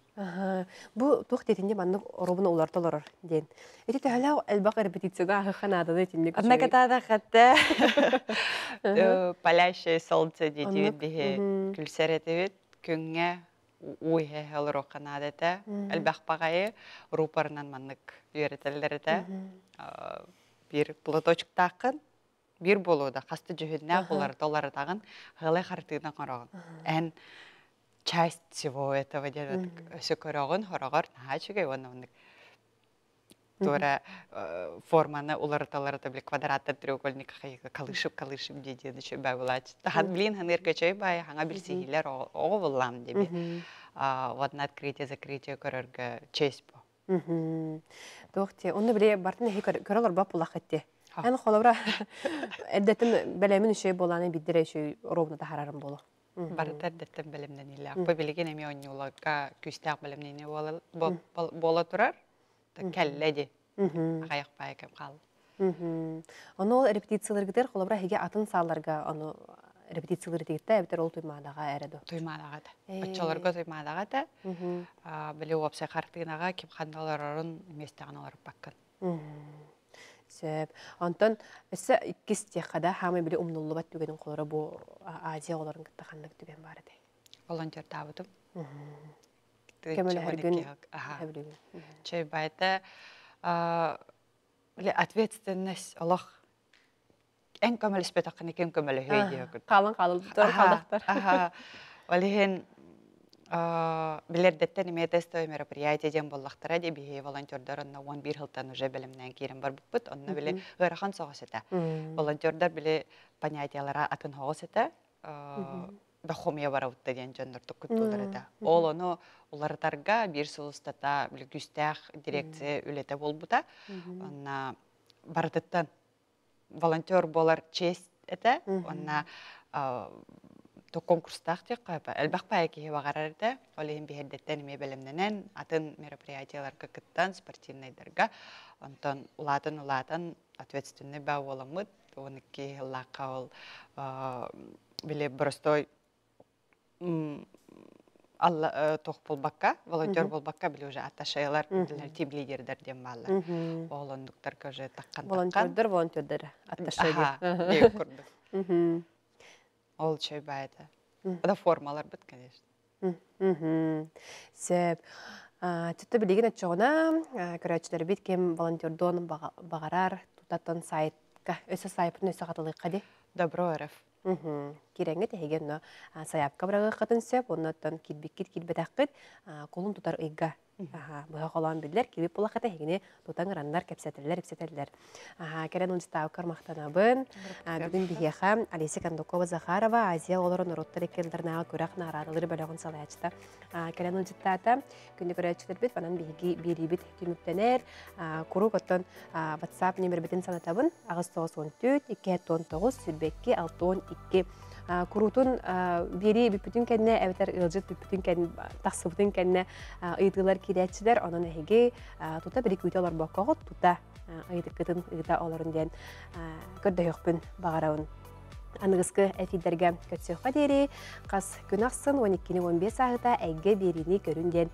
Бу тух детинде маннык оробуна уларталар ден. Эти тәһәлә әлбак репетициягә ахы ханада детинде. Одна катада хатта палящее солнце дитивит бихе тибит күңгә уйһе хәлро канадата әлбәх багае рупарнан маннык үйрәтәләрдә бир платочек тақын бир болуда касты жүһүннә булар доллар тагын хылы хартыдан караган эн часть всего этого делает өсө көрөгөн хорогор нахачыгай онны Тура форманы уларталарда бли квадраттар треугольник хайга калышып калышып деди дече бавлач. Тахан блин ханер кечей бай ханга бил сихилер ого булам деби. Вот на открытие закрытие көрөргө честь бу. Мгм. Тохте, онны биле бартын көрөлөр бап. Ха. Эн холобра эрдетин белемин үшөй боланы биддире үшөй ровно да харарым болу. Бартар деттен белемден иле. Акпа билеген эми онюлага күстәк белемнене бола бола келледи. Мгм. Агаяк бай кем кал. Мгм. Оны ол репетициялар гитер холобра хиге атын салларга аны репетициялар дигитте битер ол туймадага эреду. Туймадага да. Э. Бачаларга туймадага да. Мгм. А биле опсе картынага ким хандаларын местагын баккан. Сөп. Антон эссе иккис техада хамы биле умнуллу бат түгенин колора бу А- Азия оларын кытта хандык түген бар эди. Волонтер хәргүн Ага. әбилеген. Чей байта ответственность Аллах эн көмөл спетакын кен көмөлө хейди. Калын калылдыр калдыктар. Ага. Олихен билердеттен эме тестовый мероприятие ден боллактара де бихи волонтердар онна 11 жылдан уже билимнен кирен бар буппут онна биле ырахан согос эте. Волонтердар биле понятиялара атын хогос эте. Бахомия бара утта ден жондар тукуттулар эте. Ол ону улартарга бир сулустата биле күстәх дирекция үлете болбута. Онна бардыттан волонтер болар честь эте. Онна то конкурстах тек кайпа элбах пая ки багарар да олин биһердеттен ме белемненен атын мероприятияларга кыттан спортивныйдарга онтон улатын улатын ответственный ба боламыт оники лакаул биле простой алла тох болбакка волонтер болбакка биле уже атташаялар тим лидердер дем баллар олондуктар уже таккан Волонтердер, волонтердер. Аха, Атташады. дей курдук. Мгм. Ол чөй байда. Да формалар бит, конечно. Түтті білеген әтчоғына көрәтшілер бит кем волонтердон бағарар тутатын сайтқа, өсі сайпын өсі қатылы қади. Добро РФ. Кереңі тәйген саяпқа бірағы қатын сөп, оннаттан килбеккет килбетаққыт, қолын тұтар ұйға. Бұға қолан білдер, кебеп бола қата хегіне тұтан ғырандар, кәпсәтілер, кәпсәтілер. Кәрен ұныстау кармақтанабын. Бүгін бігеха Алиса Кандукова Захарова, Азия оларын ұроттар екелдернаға көрақ нарадылыр бөліғын салайачта. Кәрен ұныстата, күнді көрәтшілер бет, банан бігі беребет түміктенер, құру көттін WhatsApp нөмір бетін санатабын, ағыз 914 219 сүрбекке 612 а, курутун бери бүпүтүн кенне эбетер ылжыт бүпүтүн кен тахсыбытын кенне а, ыйтылар кирячилер онун эһиги тута бери күйтө олар боккогут тута ыйтыккытын ыта олорун диэн. Көрдөйөкпүн багарабын аныгыскы эфидерге көтсөөхө диэри кас күн аксын 12-15 сағыта әйге берини көрүн диэн.